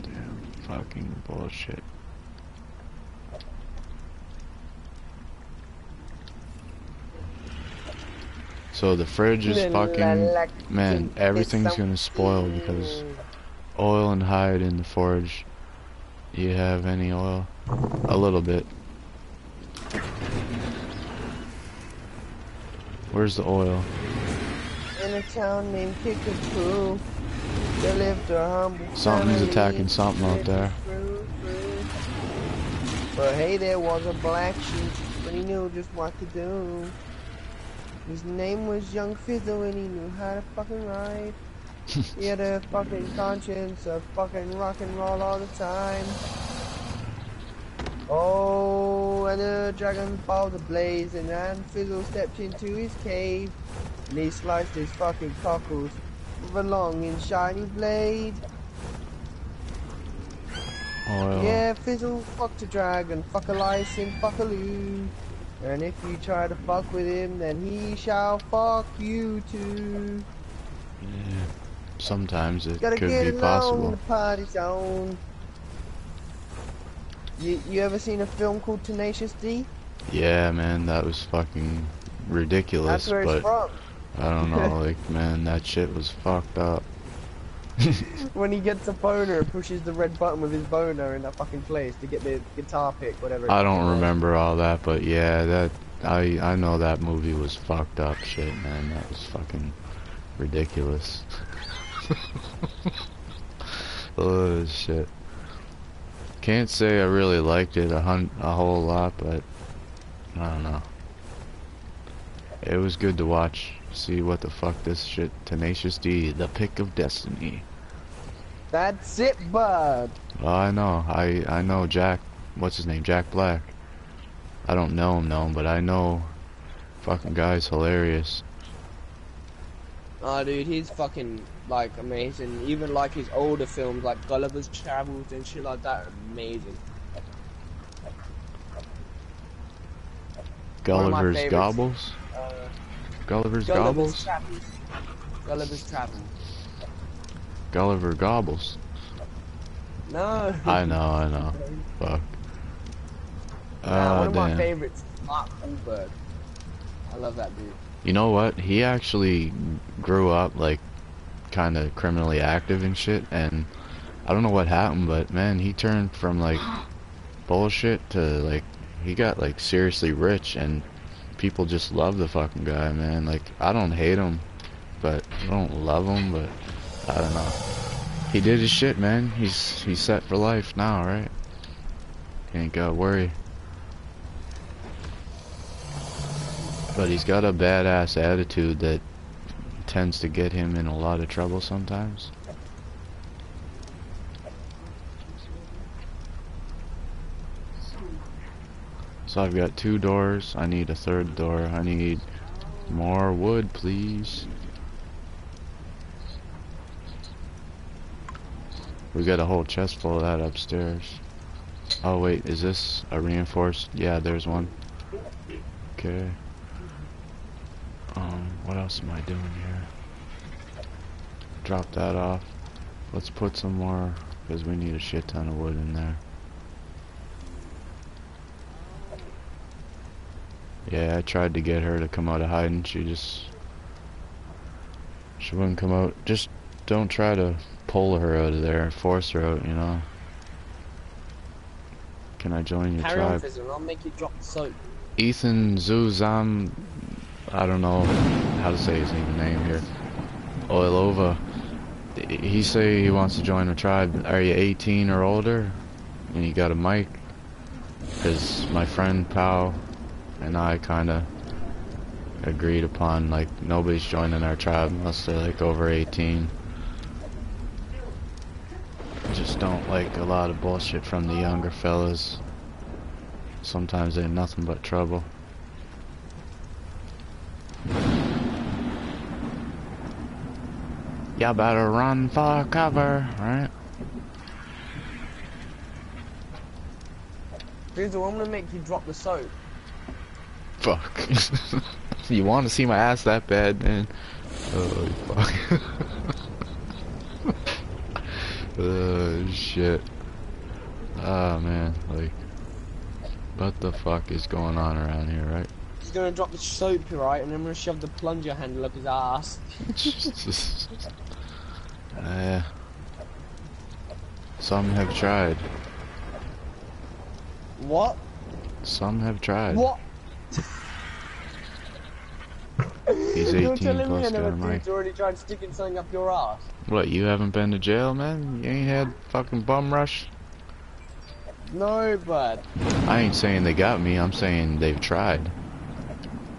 Damn, fucking bullshit. So the fridge is fucking man, everything's gonna spoil because oil and hide in the forge. You have any oil? A little bit. Where's the oil? In a town named Kickapoo, Something's attacking something out there. But hey, there was a black sheep, but he knew just what to do. His name was Young Fizzel, and he knew how to fucking ride. he had a fucking conscience of fucking rock and roll all the time. Oh, and the dragon balls ablaze, and then Fizzel stepped into his cave, and he sliced his fucking cockles with a long and shiny blade. Oh, Yeah, Fizzel, fuck a dragon, fuck a lice, and fuck a loo. And if you try to fuck with him, then he shall fuck you too. yeah. Sometimes it Gotta could get be along, possible. the party's on. You, you ever seen a film called Tenacious D? Yeah, man, that was fucking ridiculous, That's where it's but from. I don't know, like, man, that shit was fucked up. When he gets a boner, pushes the red button with his boner in that fucking place to get the guitar pick, whatever. I don't remember all that, but yeah, that I I know that movie was fucked up shit, man. That was fucking ridiculous. oh shit. Can't say I really liked it a hun a whole lot, but I don't know. It was good to watch. See what the fuck this shit Tenacious D, the pick of destiny. That's it, bud. I know. I I know Jack. What's his name? Jack Black. I don't know him, no, but I know. Fucking guy's hilarious. Oh, dude, he's fucking like amazing. Even like his older films, like Gulliver's Travels and shit like that, amazing. One of my Gulliver's. Gobbles. Uh, Gulliver's Gulliver's Gobbles. Gulliver's Travels. Gulliver Gobbles. No. I know, I know. Fuck. Nah, Ah, one of my damn. favorites, Mark Wahlberg. I love that dude. You know what? He actually grew up like kind of criminally active and shit, and I don't know what happened, but man, he turned from like bullshit to like he got like seriously rich, and people just love the fucking guy, man. Like I don't hate him, but I don't love him, but I don't know. He did his shit, man. He's he's set for life now, right? Ain't gotta worry. But he's got a badass attitude that tends to get him in a lot of trouble sometimes. So I've got two doors. I need a third door. I need more wood, please. We got a whole chest full of that upstairs. Oh wait, is this a reinforced? Yeah, there's one. Okay. Um, what else am I doing here? Drop that off. Let's put some more, because we need a shit ton of wood in there. Yeah, I tried to get her to come out of hiding. She just... She wouldn't come out. Just don't try to pull her out of there. Force her out, you know. Can I join your Carry on, tribe? Fizzel, and I'll make you drop the soap. Ethan Zuzam, I don't know how to say his name here. Oilova. He say he wants to join the tribe. Are you 18 or older? And you got a mic? Because my friend Pau and I kind of agreed upon like nobody's joining our tribe unless they're like over 18. Just don't like a lot of bullshit from the younger fellas. Sometimes they're nothing but trouble. Y'all better run for cover, right? Fizzel, I'm gonna make you drop the soap. Fuck. you want to see my ass that bad, man? Oh, fuck. oh, shit. Oh, man. Like, what the fuck is going on around here, right? He's gonna drop the soap, right, and I'm gonna shove the plunger handle up his ass. uh, some have tried. What? Some have tried. What? He's 18 telling me plus got another a mic. already tried sticking something up your ass? What, you haven't been to jail, man? You ain't had fucking bum rush? No, but I ain't saying they got me. I'm saying they've tried.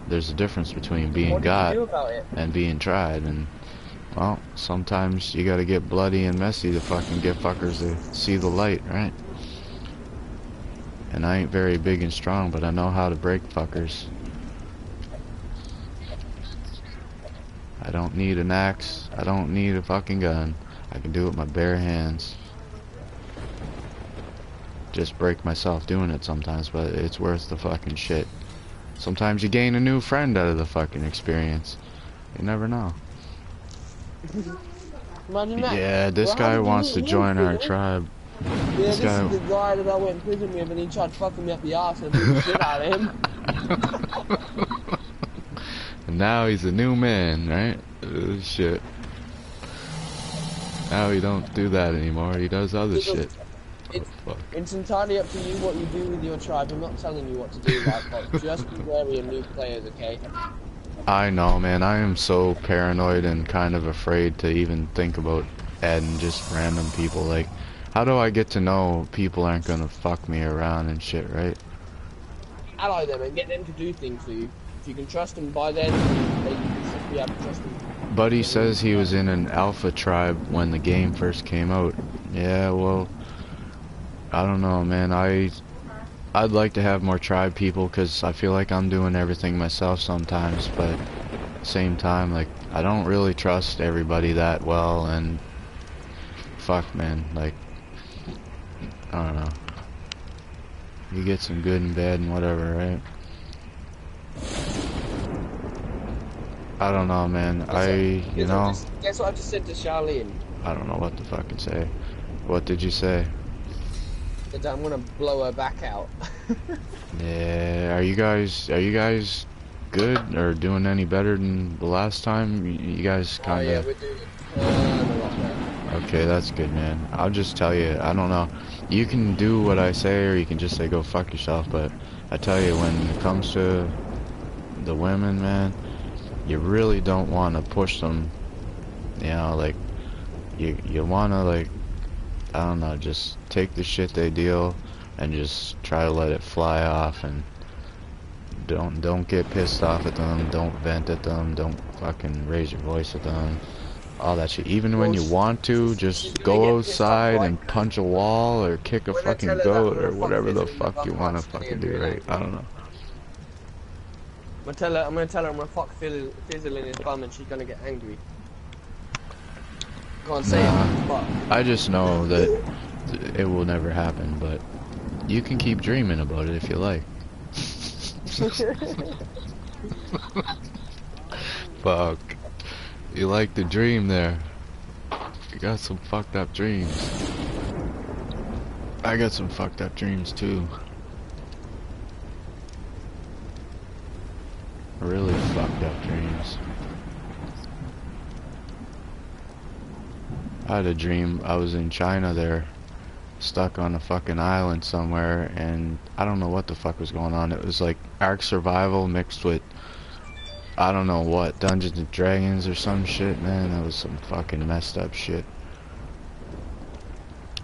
There's a difference between being got you do about it? and being tried, and well, sometimes you gotta get bloody and messy to fucking get fuckers to see the light, right? And I ain't very big and strong, but I know how to break fuckers. I don't need an axe. I don't need a fucking gun. I can do it with my bare hands. Just break myself doing it sometimes, but it's worth the fucking shit. Sometimes you gain a new friend out of the fucking experience. You never know. Yeah, this Well, guy wants to join our tribe. Yeah, this this, guy- is the guy that I went in prison with, and he tried fucking me up the arse and beat the shit out of him. And now he's a new man, right? Uh, shit. Now he don't do that anymore. He does other He does- shit. It's, Oh, it's entirely up to you what you do with your tribe. I'm not telling you what to do, right? But just be wary of new players, okay? I know, man. I am so paranoid and kind of afraid to even think about adding just random people. Like, how do I get to know people aren't gonna fuck me around and shit, right? Ally them and get them to do things for you. You can trust them by then. Buddy says he was in an alpha tribe when the game first came out. Yeah, well, I don't know, man. I I'd like to have more tribe people because I feel like I'm doing everything myself sometimes, but same time, like I don't really trust everybody that well, and fuck, man, like I don't know. You get some good and bad and whatever, right? I don't know, man. I, you Guess know. just- guess what I just said to Charlene? I don't know what the fuck to fucking say. What did you say? That I'm gonna blow her back out. Yeah, are you guys are you guys good or doing any better than the last time? You, guys oh kind yeah, of we're doing. Uh, a lot better. okay. That's good, man. I'll just tell you. I don't know. You can do what I say, or you can just say go fuck yourself. But I tell you, when it comes to the women, man, you really don't want to push them. You know, like you you want to like I don't know, just take the shit they deal and just try to let it fly off and don't don't get pissed off at them, don't vent at them, don't fucking raise your voice at them. All that shit. Even when you want to, just go get pissed off, outside and punch a wall or kick a fucking tell her that, goat or whatever the fuck you want to fucking do, right? I don't know. I'm gonna tell her. I'm gonna tell her I'm gonna fuck Fizzel, Fizzel in his bum, and she's gonna get angry. Can't say Nah. it, but I just know that it will never happen, but you can keep dreaming about it if you like. Fuck. You like the dream there. You got some fucked up dreams. I got some fucked up dreams too. Really fucked up dreams. I had a dream I was in China there, stuck on a fucking island somewhere, and I don't know what the fuck was going on. It was like Ark Survival mixed with I don't know what, Dungeons and Dragons or some shit, man. That was some fucking messed up shit.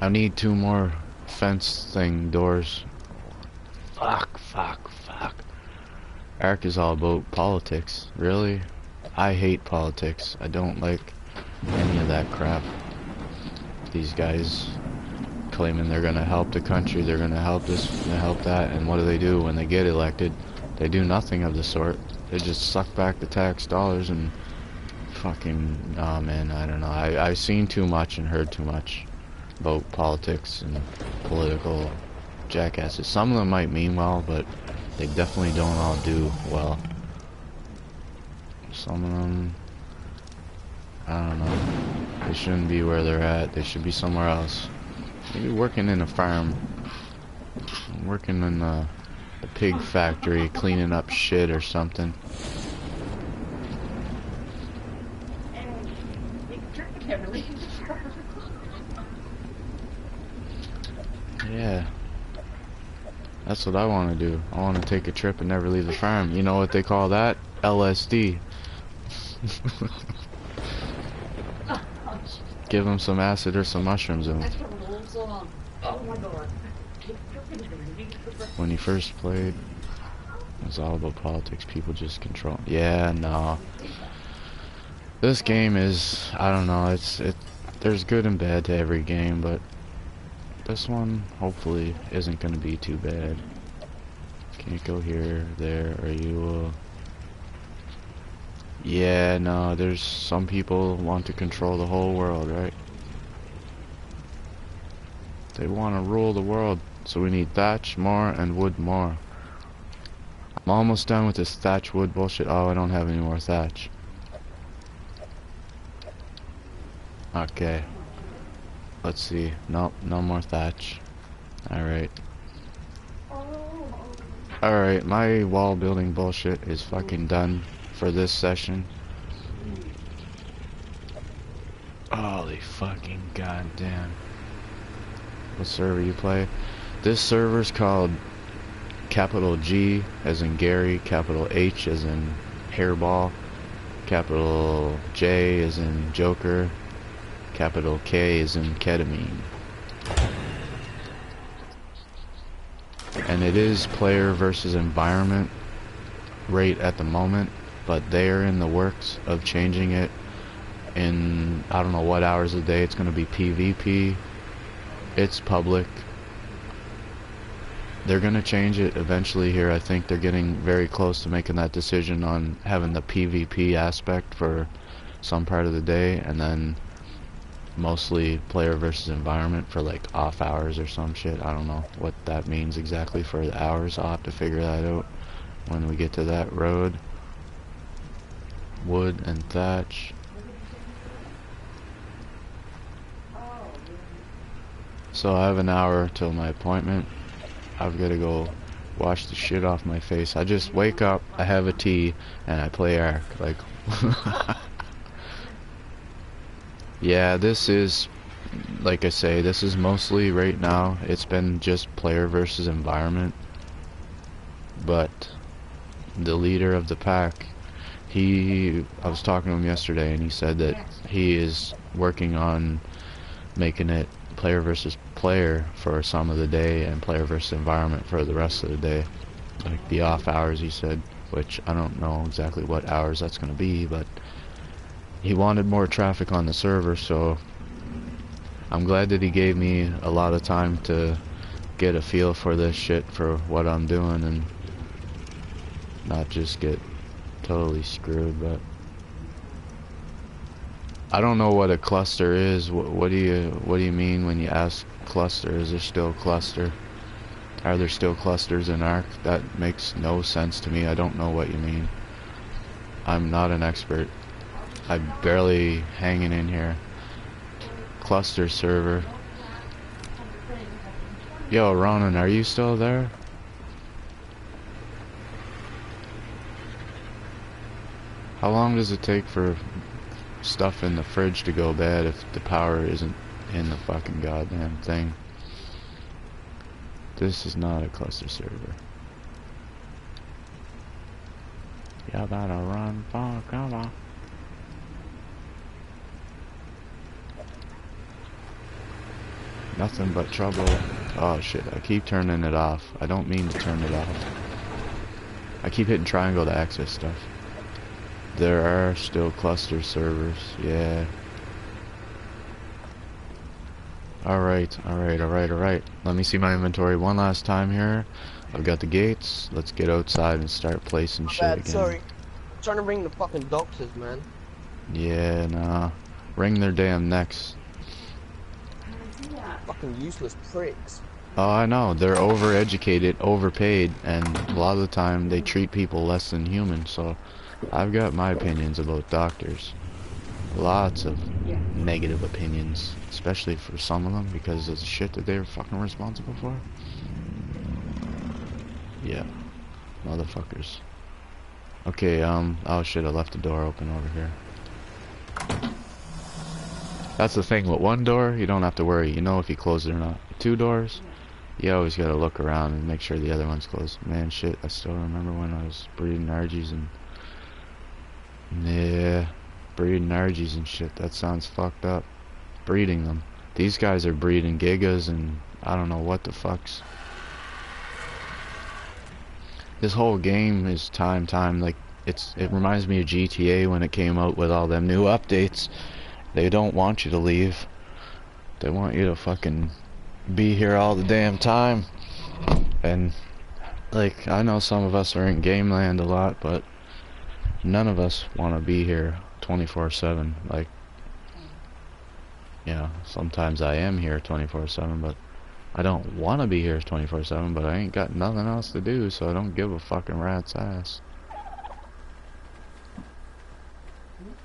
I need two more fence thing doors. Fuck, fuck, Ark is all about politics. Really? I hate politics. I don't like any of that crap. These guys claiming they're gonna help the country, they're gonna help this, help that, and what do they do when they get elected? They do nothing of the sort. They just suck back the tax dollars and fucking, oh man, I don't know. I, I've seen too much and heard too much about politics and political jackasses. Some of them might mean well, but they definitely don't all do well. Some of them, I don't know. They shouldn't be where they're at. They should be somewhere else. Maybe working in a farm. Working in a, a pig factory, cleaning up shit or something. Yeah. That's what I want to do. I want to take a trip and never leave the farm. You know what they call that? LSD. Give them some acid or some mushrooms god. when he first played, it was all about politics. People just control. Yeah, no. This game is, I don't know, it's, it, there's good and bad to every game, but this one, hopefully, isn't going to be too bad. Can't go here, there, or you, uh... Yeah, no, there's some people want to control the whole world, right? They want to rule the world, so we need thatch more and wood more. I'm almost done with this thatch wood bullshit. Oh, I don't have any more thatch. Okay. Let's see. Nope, no more thatch. Alright. Alright, my wall building bullshit is fucking done for this session. Holy fucking goddamn. What server you play? This server's called capital G as in Gary, capital H as in hairball, capital J as in Joker, Capital K is in ketamine. And it is player versus environment rate at the moment, but they are in the works of changing it in, I don't know what hours a day it's going to be PvP. It's public. They're going to change it eventually here. I think they're getting very close to making that decision on having the PvP aspect for some part of the day, and then mostly player versus environment for like off hours or some shit. I don't know what that means exactly for the hours. I'll have to figure that out when we get to that road. Wood and thatch. So I have an hour till my appointment. I've got to go wash the shit off my face. I just wake up, I have a tea, and I play Ark. Like, Yeah, this is, like I say, this is mostly right now, it's been just player versus environment. But the leader of the pack, he, I was talking to him yesterday and he said that he is working on making it player versus player for some of the day and player versus environment for the rest of the day. Like the off hours, he said, which I don't know exactly what hours that's going to be, but he wanted more traffic on the server, so I'm glad that he gave me a lot of time to get a feel for this shit for what I'm doing and not just get totally screwed, but I don't know what a cluster is. What, what do you what do you mean when you ask cluster? Is there still cluster? Are there still clusters in Ark? That makes no sense to me. I don't know what you mean. I'm not an expert. I'm barely hanging in here. Cluster server. Yo, Ronan, are you still there? How long does it take for stuff in the fridge to go bad if the power isn't in the fucking goddamn thing? This is not a cluster server. You better run for cover. Nothing but trouble. Oh shit, I keep turning it off. I don't mean to turn it off. I keep hitting triangle to access stuff. There are still cluster servers, yeah. Alright, alright, alright, alright. Let me see my inventory one last time here. I've got the gates. Let's get outside and start placing shit bad, again. Sorry. I'm trying to ring the fucking doctors, man. Yeah, nah. Ring their damn necks. Fucking useless pricks. Oh, I know. They're overeducated, overpaid, and a lot of the time they treat people less than human. So, I've got my opinions about doctors. Lots of negative opinions, especially for some of them, because of the shit that they're fucking responsible for. Yeah, motherfuckers. Okay, um, oh shit, I left the door open over here. That's the thing, with one door, you don't have to worry. You know if you close it or not. Two doors, you always gotta look around and make sure the other one's closed. Man, shit, I still remember when I was breeding Argies and... Yeah, breeding Argies and shit. That sounds fucked up. Breeding them. These guys are breeding Gigas and I don't know what the fucks. this whole game is time, time. Like it's it reminds me of GTA when it came out with all them new updates. They don't want you to leave. They want you to fucking be here all the damn time. And like I know some of us are in game land a lot, but none of us want to be here 24/7. Like you know, sometimes I am here 24/7, but I don't want to be here 24/7, but I ain't got nothing else to do, so I don't give a fucking rat's ass.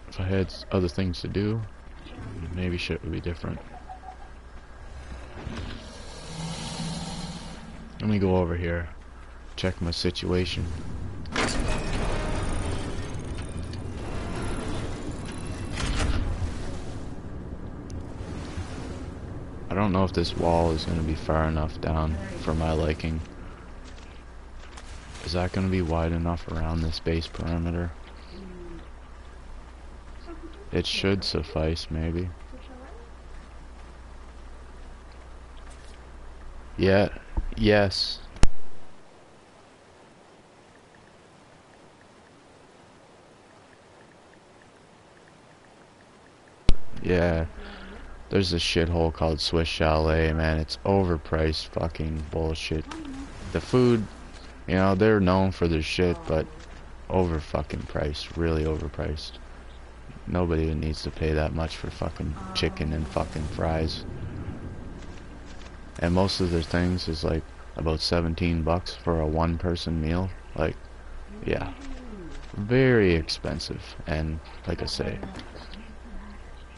If I had other things to do, maybe shit would be different. Let me go over here, check my situation. I don't know if this wall is going to be far enough down for my liking. Is that going to be wide enough around this base perimeter? It should suffice, maybe. Yeah, yes. Yeah. There's a shithole called Swiss Chalet, man. It's overpriced fucking bullshit. The food, you know, they're known for their shit, but over fucking priced. Really overpriced. Nobody needs to pay that much for fucking chicken and fucking fries. And most of their things is like about 17 bucks for a one person meal. Like, yeah. Very expensive. And, like I say,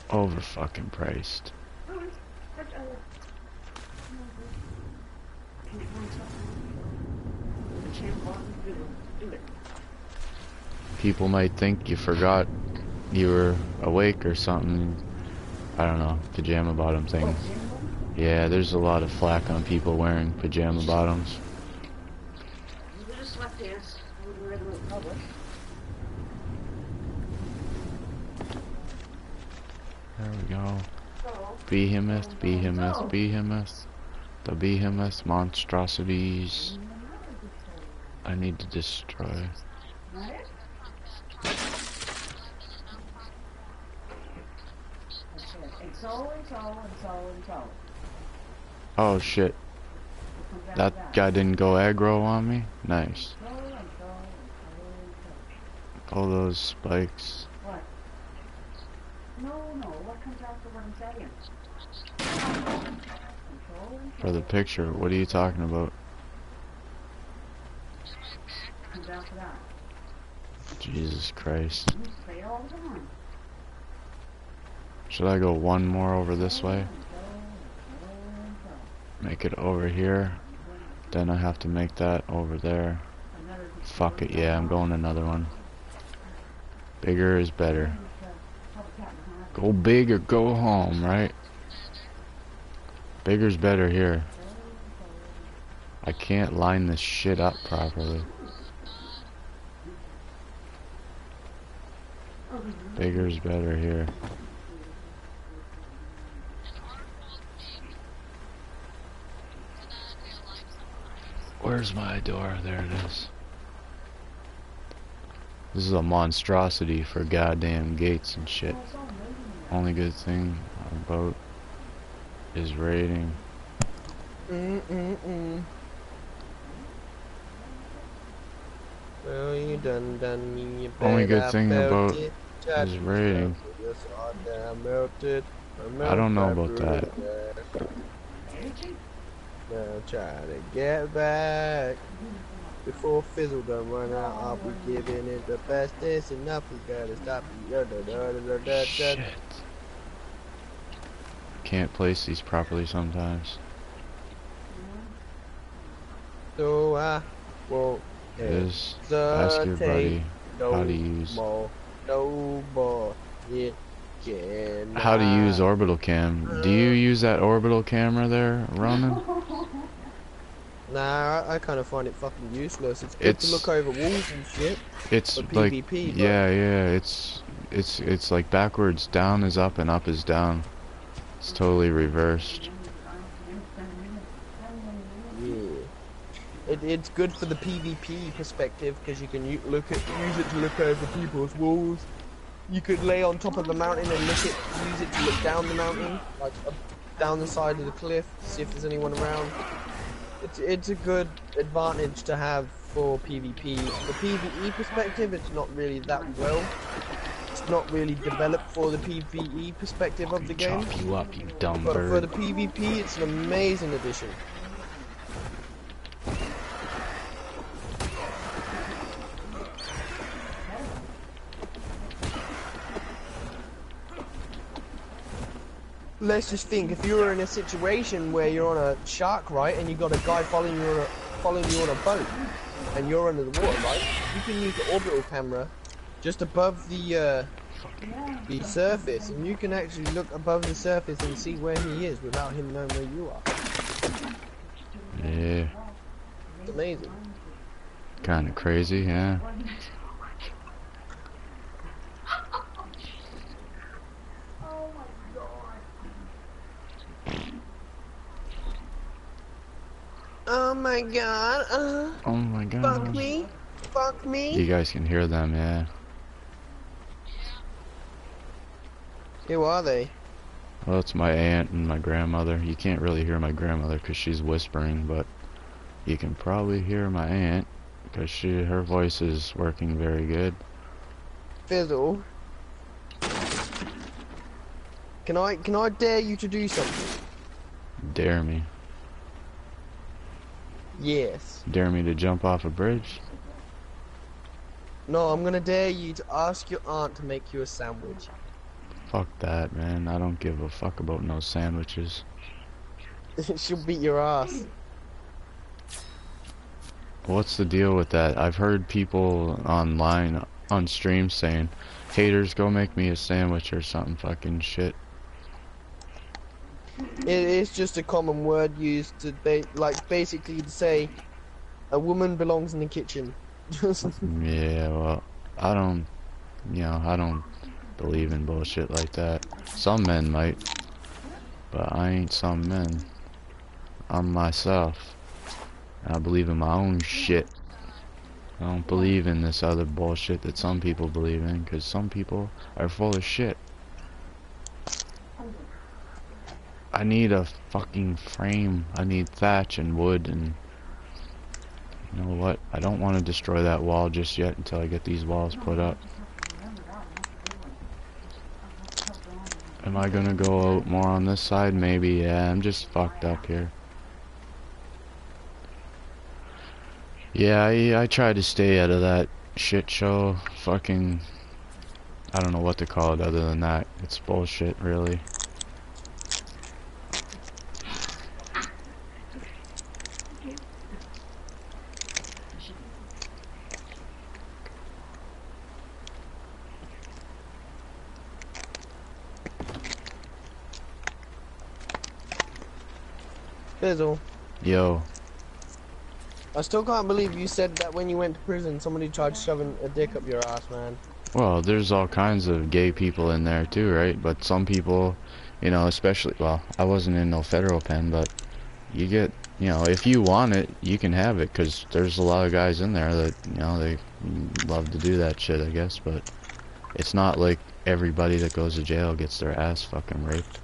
over fucking priced. People might think you forgot you were awake or something. I don't know, pajama bottom thing. Yeah, there's a lot of flack on people wearing pajama bottoms. There we go. Behemoth, behemoth, behemoth. The behemoth monstrosities. I need to destroy. Oh shit. That guy didn't go aggro on me? Nice. All those spikes. What? No, no, what comes after what I'm saying? For the picture, what are you talking about? comes after that. Jesus Christ. You say it all the time. Should I go one more over this way? Make it over here. Then I have to make that over there. Fuck it, yeah, I'm going another one. Bigger is better. Go big or go home, right? Bigger's better here. I can't line this shit up properly. Bigger's better here. Where's my door? There it is. This is a monstrosity for goddamn gates and shit. Only good thing about is rating. Mm mm mm. Well, you done done me. You Only good thing felt about it. is Touched rating. I damn melted. I don't know melted about that. Through Now try to get back. Before Fizzel done run out, I'll be giving it the best. It's enough, we gotta stop it. Shit. Can't place these properly sometimes. So I won't Is ask your buddy no how to use more, no more. It how to use orbital cam. Do you use that orbital camera there, Ronan? Nah, I, I kind of find it fucking useless. It's good It's- to look over walls and shit. It's like PvP, but- yeah, yeah. It's it's it's like backwards. Down is up and up is down. It's totally reversed. Yeah. it, it's good for the PvP perspective because you can u- look at use it to look over people's walls. You could lay on top of the mountain and look at use it to look down the mountain, like up, down the side of the cliff, see if there's anyone around. It's it's a good advantage to have for PvP. The PvE perspective, it's not really that well. It's not really developed for the PvE perspective of the game. Chop you up, you dumb But for the. PvP, it's an amazing addition. Let's just think, if you were in a situation where you're on a shark, right, and you got a guy following you on a, following you on a boat, and you're under the water, right, you can use the orbital camera just above the, uh, the surface, and you can actually look above the surface and see where he is without him knowing where you are. Yeah, It's amazing. kind of crazy, yeah. Oh my god, uh, Oh my god. fuck me, fuck me. You guys can hear them, yeah. Who are they? Well, it's my aunt and my grandmother. You can't really hear my grandmother because she's whispering, but you can probably hear my aunt because she her voice is working very good. Fizzel. Can I, can I dare you to do something? Dare me, Yes. dare me to jump off a bridge. No, I'm gonna dare you to ask your aunt to make you a sandwich. Fuck that, man. I don't give a fuck about no sandwiches. She'll beat your ass. What's the deal with that? I've heard people online on stream saying, "Haters, go make me a sandwich or something." Fucking shit. It is just a common word used to ba- like basically to say a woman belongs in the kitchen. Yeah, well, I don't, you know, I don't believe in bullshit like that. Some men might, but I ain't some men. I'm myself. I believe in my own shit. I don't believe in this other bullshit that some people believe in, because some people are full of shit. I need a fucking frame. I need thatch and wood and you know what? I don't want to destroy that wall just yet until I get these walls put up. Am I gonna go out more on this side? Maybe, yeah. I'm just fucked up here. Yeah, I, I try to stay out of that shit show. Fucking. I don't know what to call it other than that. It's bullshit, really. Fizzel. Yo, I still can't believe you said that when you went to prison somebody tried shoving a dick up your ass, man. Well, there's all kinds of gay people in there too, right? But some people, you know, especially, well, I wasn't in no federal pen, but you get, you know, if you want it, you can have it, because there's a lot of guys in there that, you know, they love to do that shit, I guess, but it's not like everybody that goes to jail gets their ass fucking raped.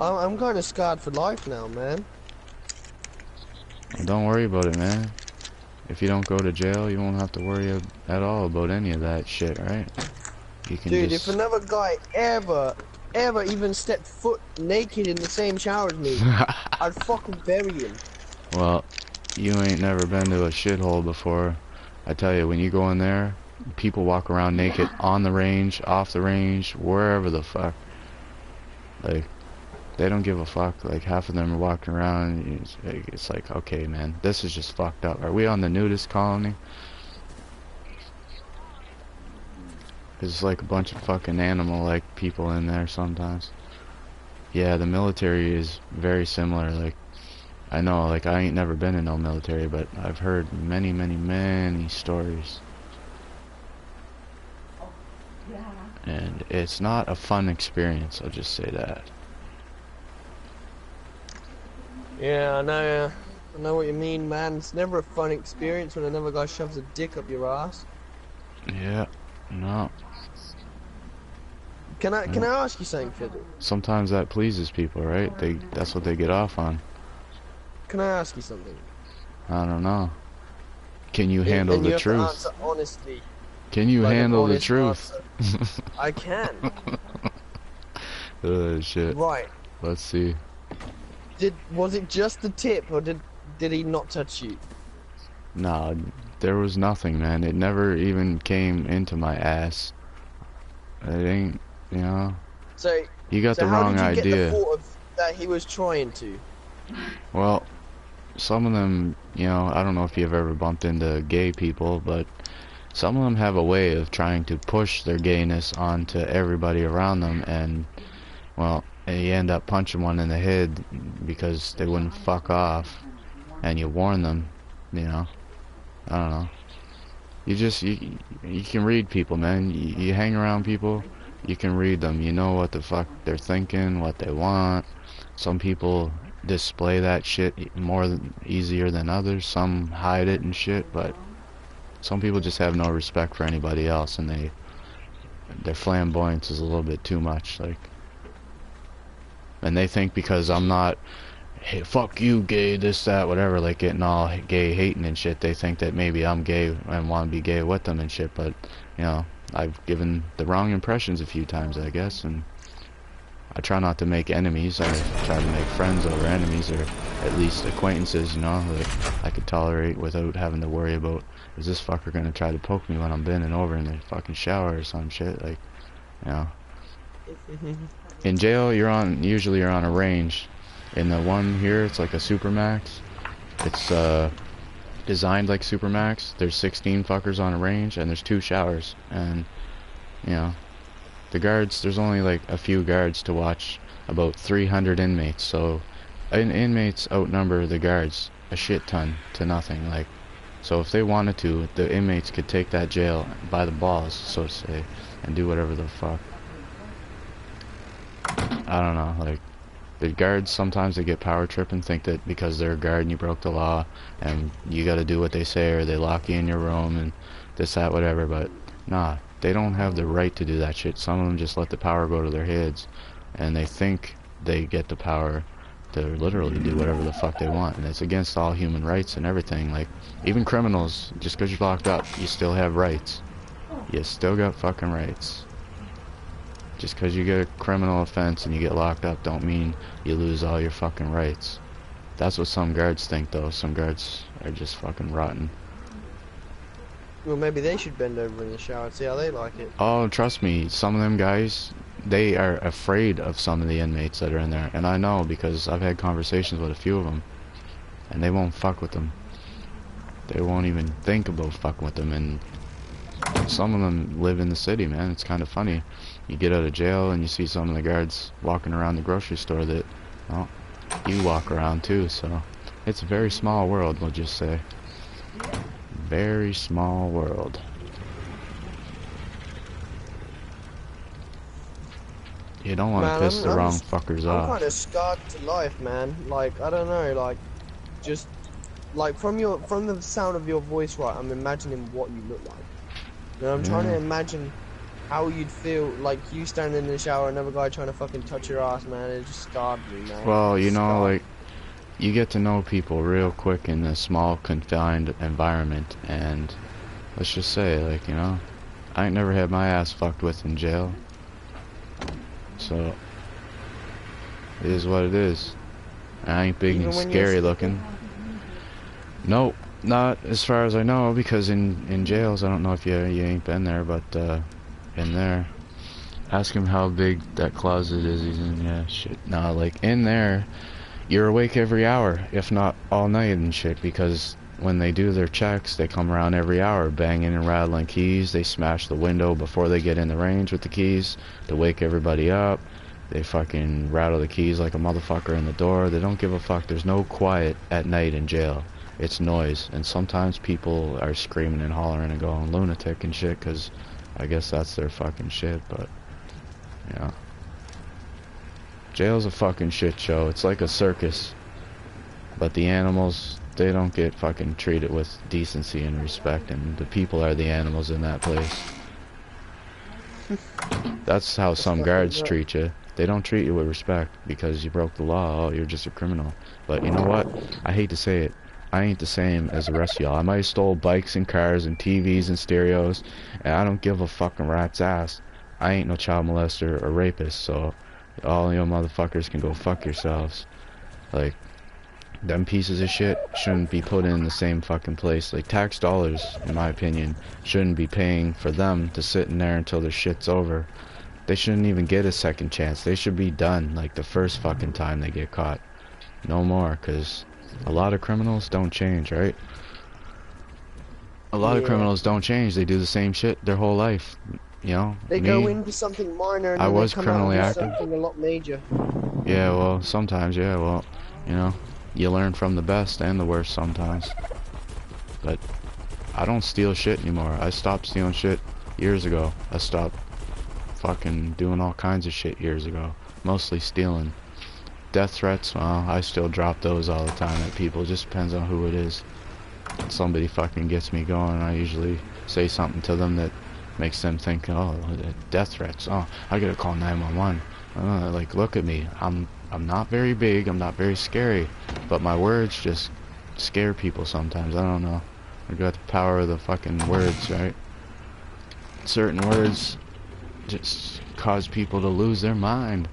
I'm, I'm kind of scarred for life now, man. Don't worry about it, man. If you don't go to jail, you won't have to worry at all about any of that shit, right? You can Dude, just... if another guy ever, ever even stepped foot naked in the same shower as me, I'd fucking bury him. Well, you ain't never been to a shithole before. I tell you, when you go in there, people walk around naked on the range, off the range, wherever the fuck. Like, they don't give a fuck. Like, half of them are walking around. It's like, it's like, okay, man, this is just fucked up. Are we on the nudist colony? There's like a bunch of fucking animal-like people in there sometimes. Yeah, the military is very similar. Like, I know, like, I ain't never been in no military, but I've heard many, many, many stories. Oh, and it's not a fun experience, I'll just say that. Yeah, I know. I know what you mean, man. It's never a fun experience when another guy shoves a dick up your ass. Yeah. No. Can I can I ask you something, Fiddle? Sometimes that pleases people, right? They that's what they get off on. Can I ask you something? I don't know. Can you And- handle and the you have to truth? honestly. Can you like handle the truth? I can. Oh shit. right. Let's see. Did was it just the tip, or did did he not touch you? Nah, there was nothing, man. It never even came into my ass. It ain't, you know. So, You got so the how wrong did you idea. get the that he was trying to? Well, some of them, you know, I don't know if you've ever bumped into gay people, but some of them have a way of trying to push their gayness onto everybody around them, and, well, and you end up punching one in the head because they wouldn't fuck off, and you warn them, you know. I don't know. You just, you, you can read people, man. You, you hang around people, you can read them. You know what the fuck they're thinking, what they want. Some people display that shit more than, easier than others. Some hide it and shit, but some people just have no respect for anybody else, and they their flamboyance is a little bit too much. Like, and they think because I'm not, hey, fuck you, gay, this, that, whatever, like getting all gay hating and shit. They think that maybe I'm gay and want to be gay with them and shit, but you know, I've given the wrong impressions a few times, I guess, and. I try not to make enemies. I try to make friends over enemies, or at least acquaintances. You know, that I could tolerate without having to worry about is this fucker gonna try to poke me when I'm bending over in the fucking shower or some shit. Like, you know, mm-hmm. In jail you're on usually you're on a range. In the one here, it's like a supermax. It's uh designed like supermax. There's 16 fuckers on a range, and there's two showers, and you know the guards there's only like a few guards to watch about 300 inmates so in inmates outnumber the guards a shit ton to nothing like so if they wanted to the inmates could take that jail by the balls so to say and do whatever the fuck I don't know like the guards sometimes they get power trip and think that because they're a guard and you broke the law and you got to do what they say or they lock you in your room and this that whatever but nah they don't have the right to do that shit. Some of them just let the power go to their heads, and they think they get the power to literally do whatever the fuck they want, and it's against all human rights and everything. Like, even criminals, just because you're locked up, you still have rights. You still got fucking rights. Just because you get a criminal offense and you get locked up, don't mean you lose all your fucking rights. That's what some guards think, though. Some guards are just fucking rotten. Well, maybe they should bend over in the shower and see how they like it. Oh, trust me, some of them guys, they are afraid of some of the inmates that are in there, and I know because I've had conversations with a few of them, and they won't fuck with them. They won't even think about fucking with them, and some of them live in the city, man. It's kind of funny. You get out of jail and you see some of the guards walking around the grocery store that, well, you walk around too. So it's a very small world, we'll just say. Very small world. You don't want to piss I'm- the I'm wrong fuckers I'm off. kind of scarred to life, man. Like I don't know, like just like from your from the sound of your voice, right? I'm imagining what you look like. Know, I'm trying to imagine how you'd feel like you standing in the shower, another guy trying to fucking touch your ass, man. It just scarred me, man. Well, you know, like you get to know people real quick in a small confined environment, and let's just say, like you know, I ain't never had my ass fucked with in jail, so it is what it is. I ain't big Even and scary looking. Nope, not as far as I know, because in in jails, I don't know if you you ain't been there, but uh, in there. Ask him how big that closet is he's in. Yeah, shit. Nah, like in there, you're awake every hour, if not all night and shit, because when they do their checks, they come around every hour, banging and rattling keys. They smash the window before they get in the range with the keys to wake everybody up. They fucking rattle the keys like a motherfucker in the door. They don't give a fuck. There's no quiet at night in jail. It's noise, and sometimes people are screaming and hollering and going lunatic and shit, 'cause I guess that's their fucking shit, but, yeah. Jail's a fucking shit show. It's like a circus. But the animals, they don't get fucking treated with decency and respect, and the people are the animals in that place. That's how some guards treat you. They don't treat you with respect because you broke the law. Oh, you're just a criminal. But you know what? I hate to say it. I ain't the same as the rest of y'all. I might have stole bikes and cars and TVs and stereos, and I don't give a fucking rat's ass. I ain't no child molester or rapist, so all you motherfuckers can go fuck yourselves. Like, them pieces of shit shouldn't be put in the same fucking place. Like, tax dollars, in my opinion, shouldn't be paying for them to sit in there until their shit's over. They shouldn't even get a second chance. They should be done, like, the first fucking time they get caught. No more, because a lot of criminals don't change, right? A lot of criminals don't change. They do the same shit their whole life. You know? They Me, go into something minor and I was come criminally active. something a lot major. Yeah, well, sometimes, yeah, well, you know, you learn from the best and the worst sometimes. But I don't steal shit anymore. I stopped stealing shit years ago. I stopped fucking doing all kinds of shit years ago. Mostly stealing. Death threats, well, I still drop those all the time at people. It just depends on who it is. Somebody fucking gets me going, I usually say something to them that makes them think, oh, death threats. Oh, I gotta call 911. Uh, like, look at me. I'm I'm not very big. I'm not very scary, but my words just scare people sometimes. I don't know. I got the power of the fucking words, right? Certain words just cause people to lose their mind.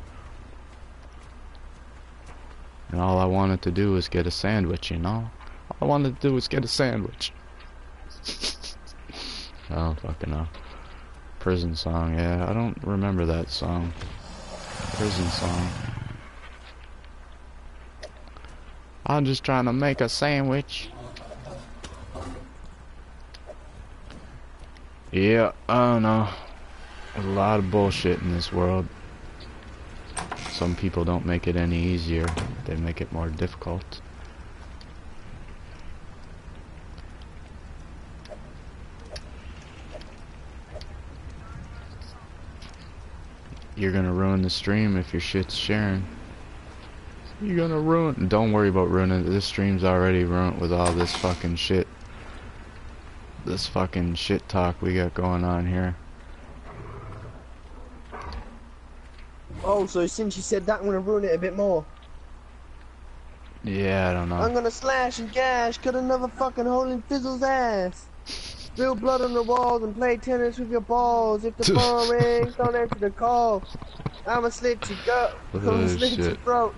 And all I wanted to do was get a sandwich, you know? All I wanted to do was get a sandwich. I don't oh, fucking know. Prison song, yeah. I don't remember that song. Prison song. I'm just trying to make a sandwich. Yeah, I don't know. There's a lot of bullshit in this world. Some people don't make it any easier. They make it more difficult. You're gonna ruin the stream if your shit's sharing. You're gonna ruin. Don't worry about ruining it. This stream's already ruined with all this fucking shit. This fucking shit talk we got going on here. Oh, so since you said that, I'm gonna ruin it a bit more. Yeah, I don't know. I'm gonna slash and gash, cut another fucking hole in Fizzel's ass. Spill blood on the walls and play tennis with your balls. If the phone rings, don't answer the call. I'ma slit your gut, I'ma Oh, slit your throat.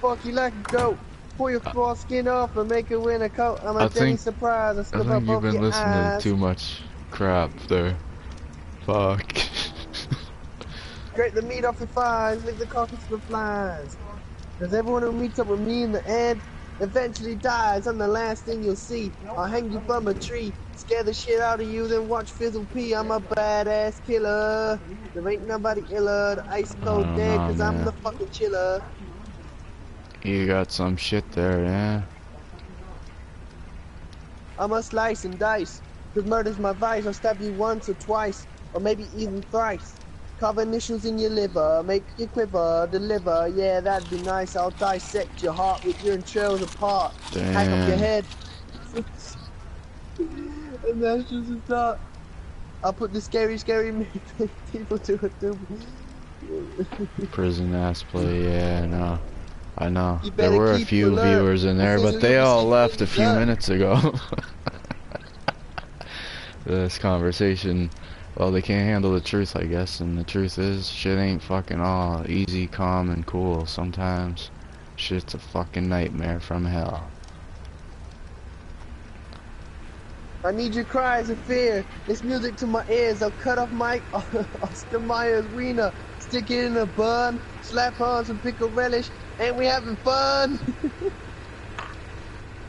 Fuck you like a goat. Pull your raw skin off and make it win a coat. I'm a I think- surprise. I I slip up think you've been listening eyes. to too much crap there. Fuck. Scrape the meat off your thighs, lick the carcass of the flies. Cause everyone who meets up with me in the end eventually dies. I'm the last thing you'll see. I'll hang you from a tree, scare the shit out of you, then watch Fizzel pee. I'm a badass killer. There ain't nobody iller. The ice cold Oh, dead, cause I'm the fucking chiller. you got some shit there, yeah? I'm a slice and dice. Cause murder's my vice. I'll stab you once or twice, or maybe even thrice. Carve initials in your liver, make you quiver, deliver. Yeah, that'd be nice. I'll dissect your heart with your entrails apart. Hack up your head. and that's just a start. I'll put the scary, scary people to a doom. Prison ass play, yeah, I know. I know. There were a few alert. viewers in there, but they all left a few minutes ago. this conversation, well, they can't handle the truth, I guess, and the truth is, shit ain't fucking all easy, calm, and cool. Sometimes, shit's a fucking nightmare from hell. I need your cries of fear. It's music to my ears. I'll cut off Mike Oscar Myers wiener, stick it in a bun, slap on some pickle relish, and we having fun.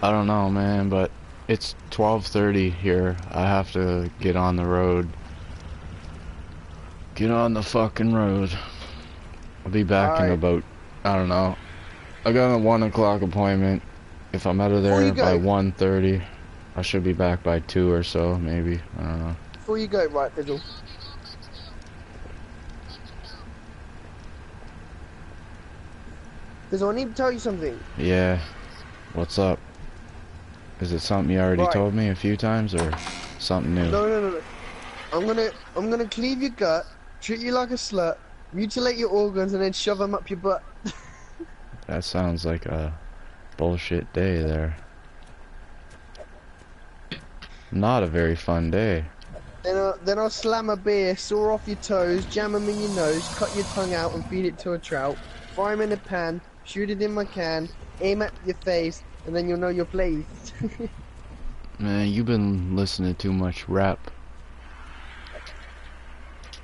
I don't know, man, but it's 12:30 here. I have to get on the road. Get on the fucking road. I'll be back in about, I don't know. I got a one o'clock appointment. If I'm out of there by go- 1:30, I should be back by two or so, maybe. I don't know. Before you go, right, Fizzel. Fizzel, I need to tell you something. Yeah. What's up? Is it something you already Right. told me a few times or something new? No, no, no, no. I'm gonna, I'm gonna cleave your gut, treat you like a slut, mutilate your organs, and then shove them up your butt. That sounds like a bullshit day there. Not a very fun day. Then I'll, then I'll slam a beer, saw off your toes, jam them in your nose, cut your tongue out, and feed it to a trout. fry them in a pan, shoot it in my can, aim at your face, and then you'll know you're pleased. Man, you've been listening to too much rap.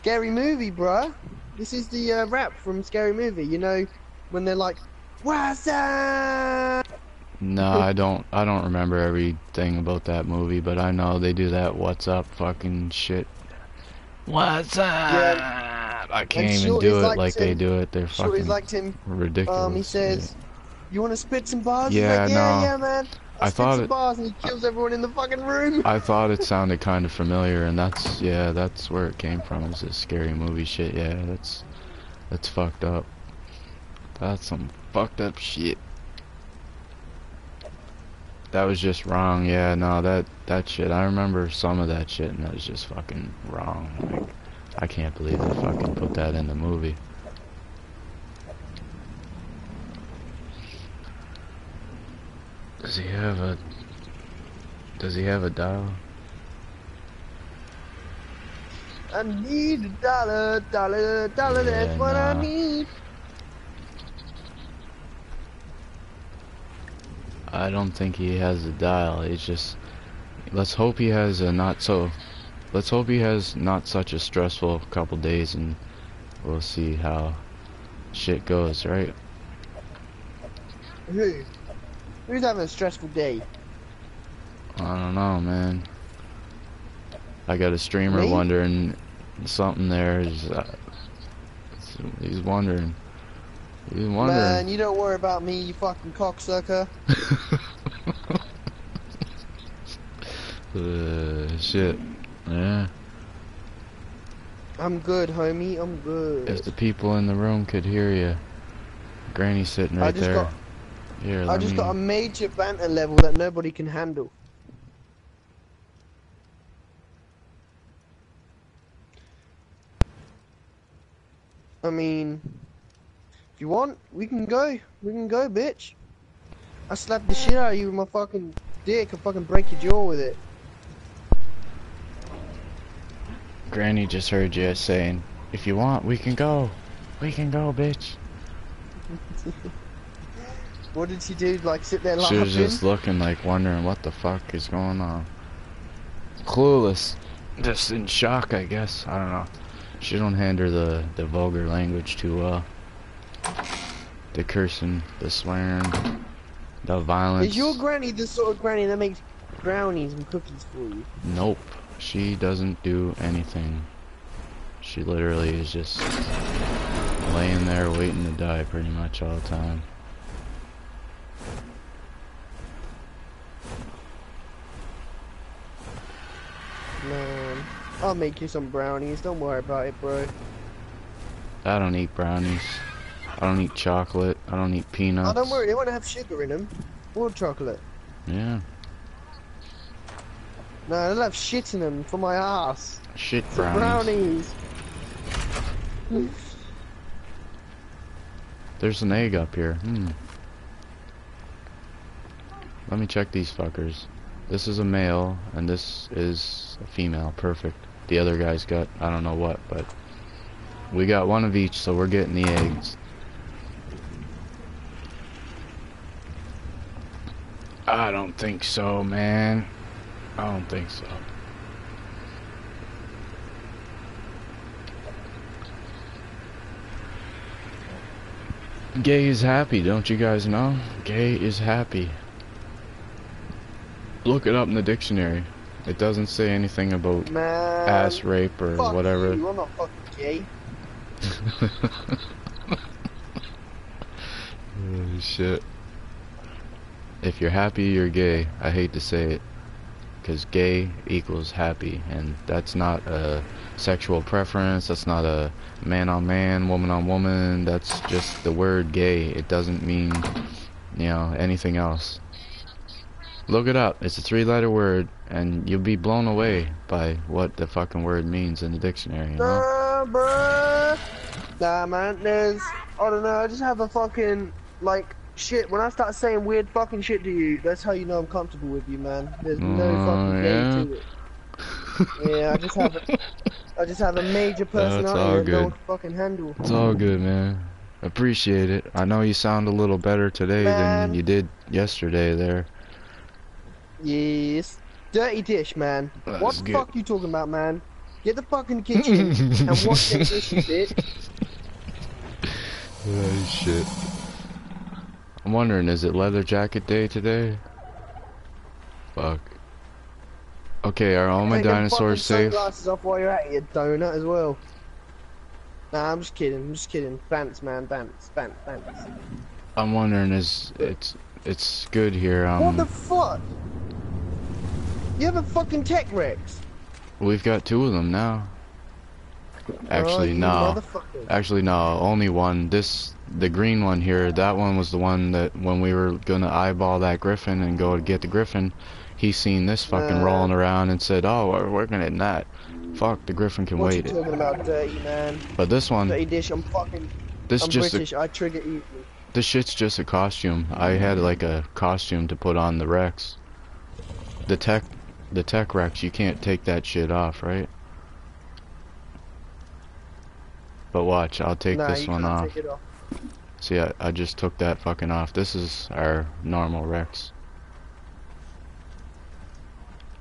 Scary Movie, bruh. This is the uh, rap from Scary Movie. You know, when they're like, "What's up?" No, I don't. I don't remember everything about that movie, but I know they do that. What's up, fucking shit. What's up? I can't even do it like like they do it. They're Shorty's fucking like Tim. ridiculous. Um, he says, "You want to spit some bars?" Yeah, like, yeah, no. yeah, man. I, thought it- bars, and he kills everyone in the fucking room. I thought it sounded kind of familiar, and that's yeah, that's where it came from. Is this scary movie shit? Yeah, that's that's fucked up. That's some fucked up shit. That was just wrong. Yeah, no, that that shit. I remember some of that shit, and that was just fucking wrong. Like, I can't believe they fucking put that in the movie. Does he have a? Does he have a dial? I need a dollar, dollar, dollar. that's Yeah, what I need. I don't think he has a dial. It's just let's hope he has a not so let's hope he has not such a stressful couple days and we'll see how shit goes, right? Who? Who's having a stressful day? I don't know, man. I got a streamer Me? wondering something there is uh, he's wondering. He's Man, you don't worry about me, you fucking cocksucker. uh, shit. Yeah. I'm good, homie. I'm good. If the people in the room could hear you. Granny's sitting I right just there. got- Here, I just me. got a major banter level that nobody can handle. I mean, if you want, we can go. We can go, bitch. I slapped the shit out of you with my fucking dick. I fucking break your jaw with it. Granny just heard you saying, "If you want, we can go. We can go, bitch." What did she do? Like sit there laughing? She was just looking like wondering what the fuck is going on. Clueless, just in shock, I guess. I don't know. She don't handle the the vulgar language too well. The cursing, the swearing, the violence. Is your granny the sort of granny that makes brownies and cookies for you? Nope. She doesn't do anything. She literally is just laying there waiting to die pretty much all the time. Man, I'll make you some brownies. Don't worry about it, bro. I don't eat brownies. I don't eat chocolate. I don't eat peanuts. Oh, don't worry. They won't have sugar in them. Or chocolate. Yeah. No, they'll have shit in them for my ass. Shit brownies. brownies. There's an egg up here. Hmm. Let me check these fuckers. This is a male, and this is a female. Perfect. The other guy's got, I don't know what, but we got one of each, so we're getting the eggs. I don't think so, man. I don't think so. Gay is happy, don't you guys know? Gay is happy. Look it up in the dictionary. It doesn't say anything about Man. ass rape or whatever. You. I'm not fucking gay. Oh, shit. If you're happy, you're gay. I hate to say it. Because gay equals happy. And that's not a sexual preference. That's not a man on man, woman on woman. That's just the word gay. It doesn't mean, you know, anything else. Look it up. It's a three-letter word, and you'll be blown away by what the fucking word means in the dictionary. You know? Nah, bruh. Nah, man. There's, I don't know. I just have a fucking like shit. When I start saying weird fucking shit to you, that's how you know I'm comfortable with you, man. There's no Oh, fucking yeah? game to it. Yeah, I just have, a, I just have a major personality that no can fucking handle. It's all good, man. Appreciate it. I know you sound a little better today Man. than you did yesterday. There. Yes. Dirty dish, man. That's what the good. fuck you talking about, man? Get the fucking kitchen and wash them dishes, bitch. Oh shit. I'm wondering, is it leather jacket day today? Fuck. Okay, are all my dinosaurs safe? Sunglasses off while you're at it, you donut as well. Nah, I'm just kidding. I'm just kidding. Bants, man, bants, bants, bants. I'm wondering, is it's it's good here. what the Um, fuck? You have a fucking Tek Rex. we've got two of them now. Actually, no. Actually, no. Only one. This the green one here. That one was the one that when we were gonna eyeball that griffin and go to get the griffin, he seen this fucking Nah. rolling around and said, "Oh, we're working at that." Fuck, the griffin can What wait you talking about, dirty man? But this one, Dirty dish. I'm fucking. this I'm just British. I trigger easily. This shit's just a costume. I had like a costume to put on the Rex. The Tek, the Tek Rex, you can't take that shit off, right? But watch, I'll take nah, this you one can't off. Take it off. See, I, I just took that fucking off. This is our normal Rex.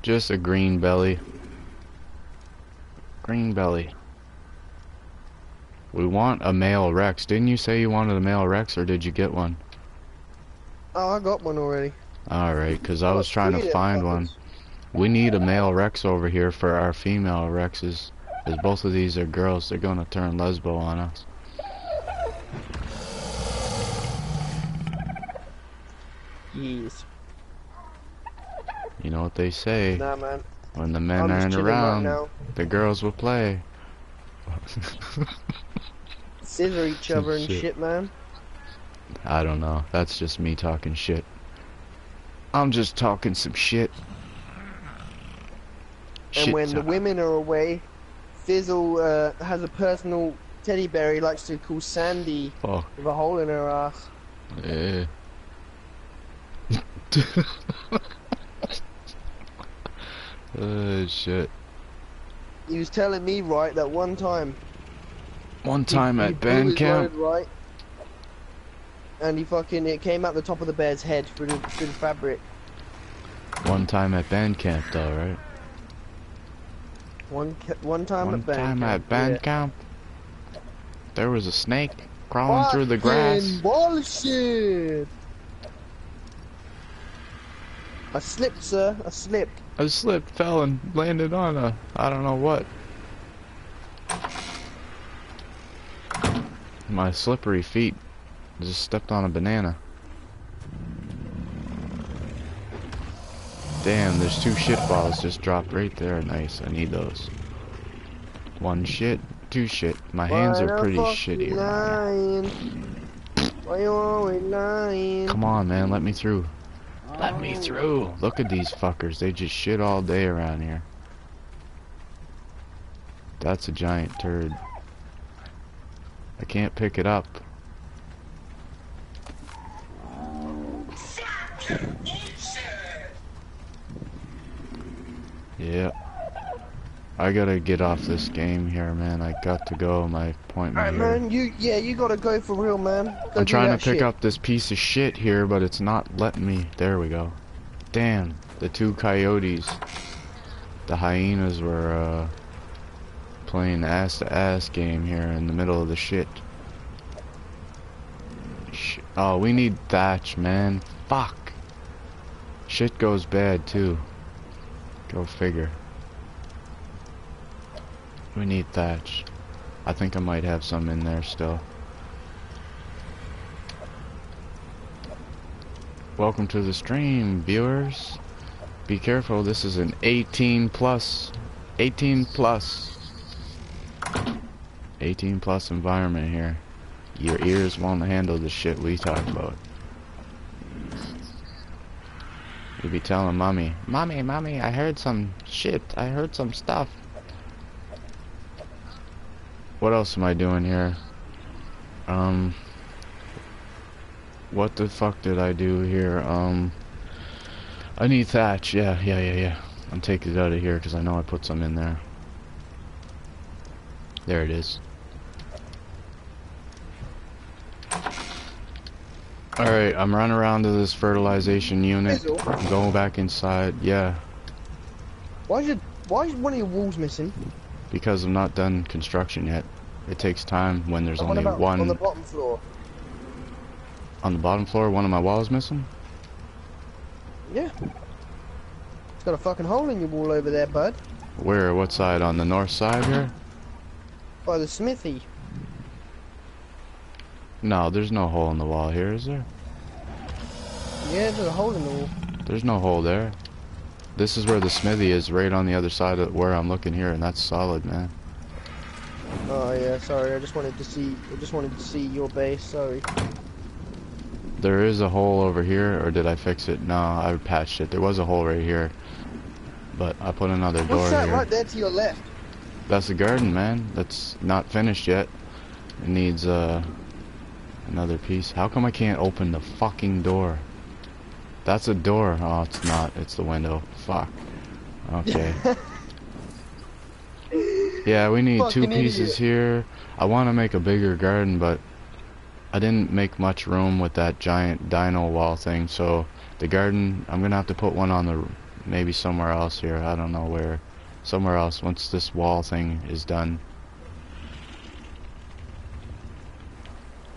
Just a green belly. Green belly. We want a male Rex. Didn't you say you wanted a male Rex, or did you get one? Oh, I got one already. Alright, because I was oh, trying to find one. We need a male Rex over here for our female Rexes. Because both of these are girls, they're gonna turn lesbo on us. Yes. You know what they say, Nah, man. when the men I'm aren't chilling right around, the girls will play. Scissor each other and Shit. shit, man. I don't know, that's just me talking shit. I'm just talking some shit. And when the women are away, Fizzel uh, has a personal teddy bear he likes to call Sandy Fuck, with a hole in her ass. yeah. Oh shit. He was telling me, right, that one time. One time he at band camp, right? And he fucking, it came out the top of the bear's head through the, through the fabric. one time at band camp though, right? One one time One at band time camp. at band yeah. camp, there was a snake crawling through the Fucking grass. Bullshit! I slipped, sir. I slipped. I slipped, fell, and landed on a I don't know what. My slippery feet just stepped on a banana. Damn, there's two shit balls just dropped right there. Nice, I need those. One shit, two shit. My hands are pretty shitty you right now. Why you always lying? Come on, man, let me through. Let me through. Look at these fuckers. They just shit all day around here. That's a giant turd. I can't pick it up. Yeah. I gotta get off this game here, man. I got to go. My appointment Alright, man. You yeah, you gotta go for real, man. Go I'm trying to pick shit. up this piece of shit here, but it's not letting me. There we go. Damn, the two coyotes. The hyenas were uh, playing ass to ass game here in the middle of the shit. Sh oh, we need thatch, man. Fuck. Shit goes bad too. Go figure. We need thatch. I think I might have some in there still. Welcome to the stream, viewers. Be careful, this is an 18 plus. 18 plus. 18 plus environment here. Your ears won't handle the shit we talk about. You'd be telling mommy, mommy, mommy, I heard some shit. I heard some stuff. What else am I doing here? Um, what the fuck did I do here? Um, I need thatch. Yeah, yeah, yeah, yeah. I'm taking it out of here because I know I put some in there. There it is. Alright, I'm running around to this fertilization unit. I'm going back inside. Yeah, Why is your why is one of your walls missing? because I'm not done construction yet. It takes time when there's only about one on the bottom floor? on the bottom floor. One of my walls missing. Yeah. It's got a fucking hole in your wall over there, bud. Where? What side? On the north side here? By the smithy. No, there's no hole in the wall here, is there? Yeah, there's a hole in the wall. There's no hole there. This is where the smithy is, right on the other side of where I'm looking here, and that's solid, man. Oh yeah, sorry. I just wanted to see. I just wanted to see your base. Sorry. There is a hole over here, or did I fix it? No, I patched it. There was a hole right here, but I put another door here. What's that right there to your left? That's the garden, man. That's not finished yet. It needs uh another piece. How come I can't open the fucking door? That's a door. Oh, it's not. It's the window. Fuck. Okay. yeah, we need two pieces idiot. here. I want to make a bigger garden, but I didn't make much room with that giant dino wall thing. So the garden, I'm gonna have to put one on the maybe somewhere else here. I don't know where. Somewhere else once this wall thing is done.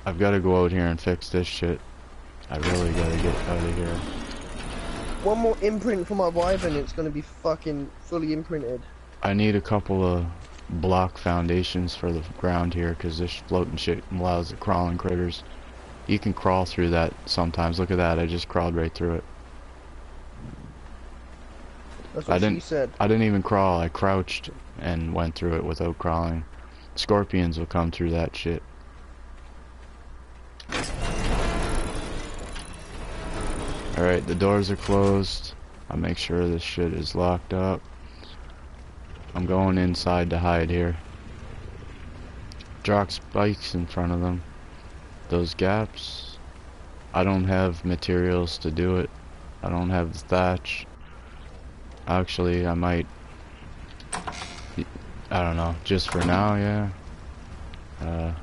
I've got to go out here and fix this shit. I really gotta get out of here. One more imprint for my wyvern. It's gonna be fucking fully imprinted. I need a couple of block foundations for the ground here because this floating shit allows the crawling critters. You can crawl through that sometimes. Look at that. I just crawled right through it. That's I what she didn't- said. I didn't even crawl. I crouched and went through it without crawling. Scorpions will come through that shit. Alright, the doors are closed. I'll make sure this shit is locked up. I'm going inside to hide here. Drock spikes in front of them. Those gaps. I don't have materials to do it. I don't have the thatch. Actually, I might. I don't know. Just for now, yeah. Uh,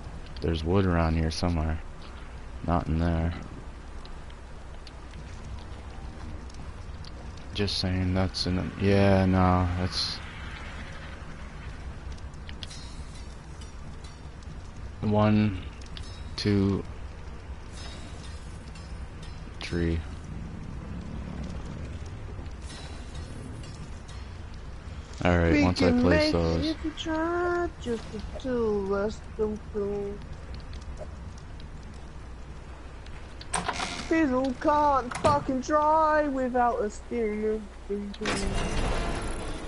there's wood around here somewhere. Not in there. Just saying, that's in. A, yeah, no, that's. One, two, three. Alright, once I place those. it if we try, just the two of us don't go. Fizzel can't fucking drive without a steering wheel.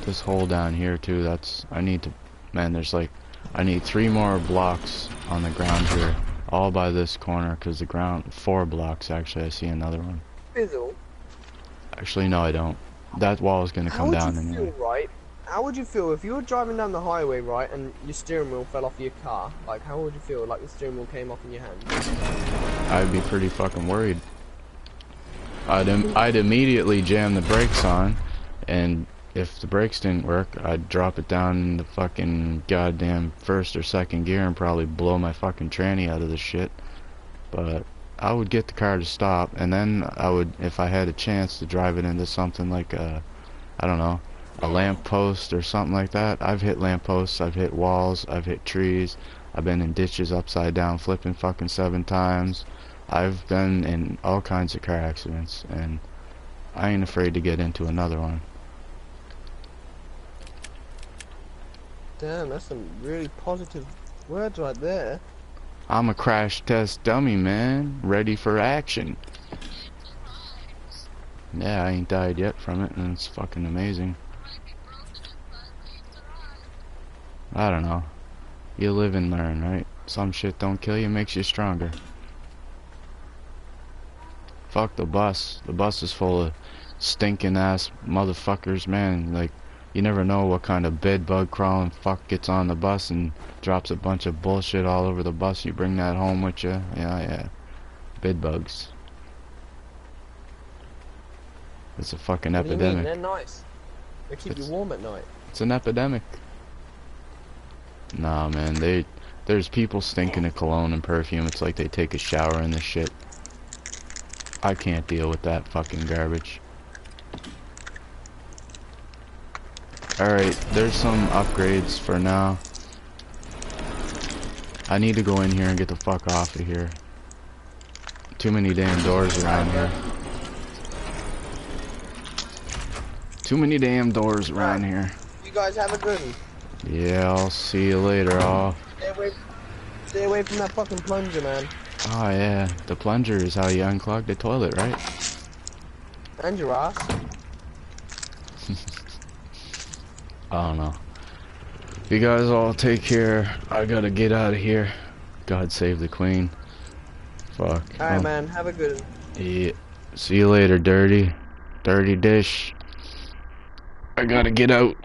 This hole down here too, that's, I need to, man, there's like, I need three more blocks on the ground here. All by this corner, because the ground, four blocks actually, I see another one. Fizzel, Actually, no I don't. That wall is gonna come down. how come would down you feel, right? How would you feel if you were driving down the highway, right, and your steering wheel fell off your car? Like, how would you feel? Like the steering wheel came off in your hand? I'd be pretty fucking worried. I'd Im I'd immediately jam the brakes on, and if the brakes didn't work, I'd drop it down in the fucking goddamn first or second gear and probably blow my fucking tranny out of the shit. But I would get the car to stop, and then I would, if I had a chance to drive it into something like a, I don't know, a lamp post or something like that. I've hit lamp posts, I've hit walls, I've hit trees, I've been in ditches upside down, flipping fucking seven times. I've been in all kinds of car accidents, and I ain't afraid to get into another one. Damn, that's some really positive words right there. I'm a crash test dummy, man. Ready for action. Yeah, I ain't died yet from it, and it's fucking amazing. I don't know. You live and learn, right? Some shit don't kill you, makes you stronger. Fuck the bus. The bus is full of stinking ass motherfuckers, man. Like, you never know what kind of bed bug crawling fuck gets on the bus and drops a bunch of bullshit all over the bus. You bring that home with you. Yeah, yeah. Bed bugs. It's a fucking What do you mean? epidemic. They're nice. They keep It's- you warm at night. It's an epidemic. Nah, man, they there's people stinking of cologne and perfume. It's like they take a shower in this shit. I can't deal with that fucking garbage. Alright, there's some upgrades for now. I need to go in here and get the fuck off of here. Too many damn doors around here. Too many damn doors around here. You guys have a good one. Yeah, I'll see you later. Oh, Stay away, stay away from that fucking plunger, man. Oh yeah, the plunger is how you unclog the toilet, right? And your ass. I don't know. You guys all take care. I gotta get out of here. God save the queen. Fuck. Alright, Oh, man. Have a good one. Yeah. See you later, dirty. Dirty dish. I gotta get out.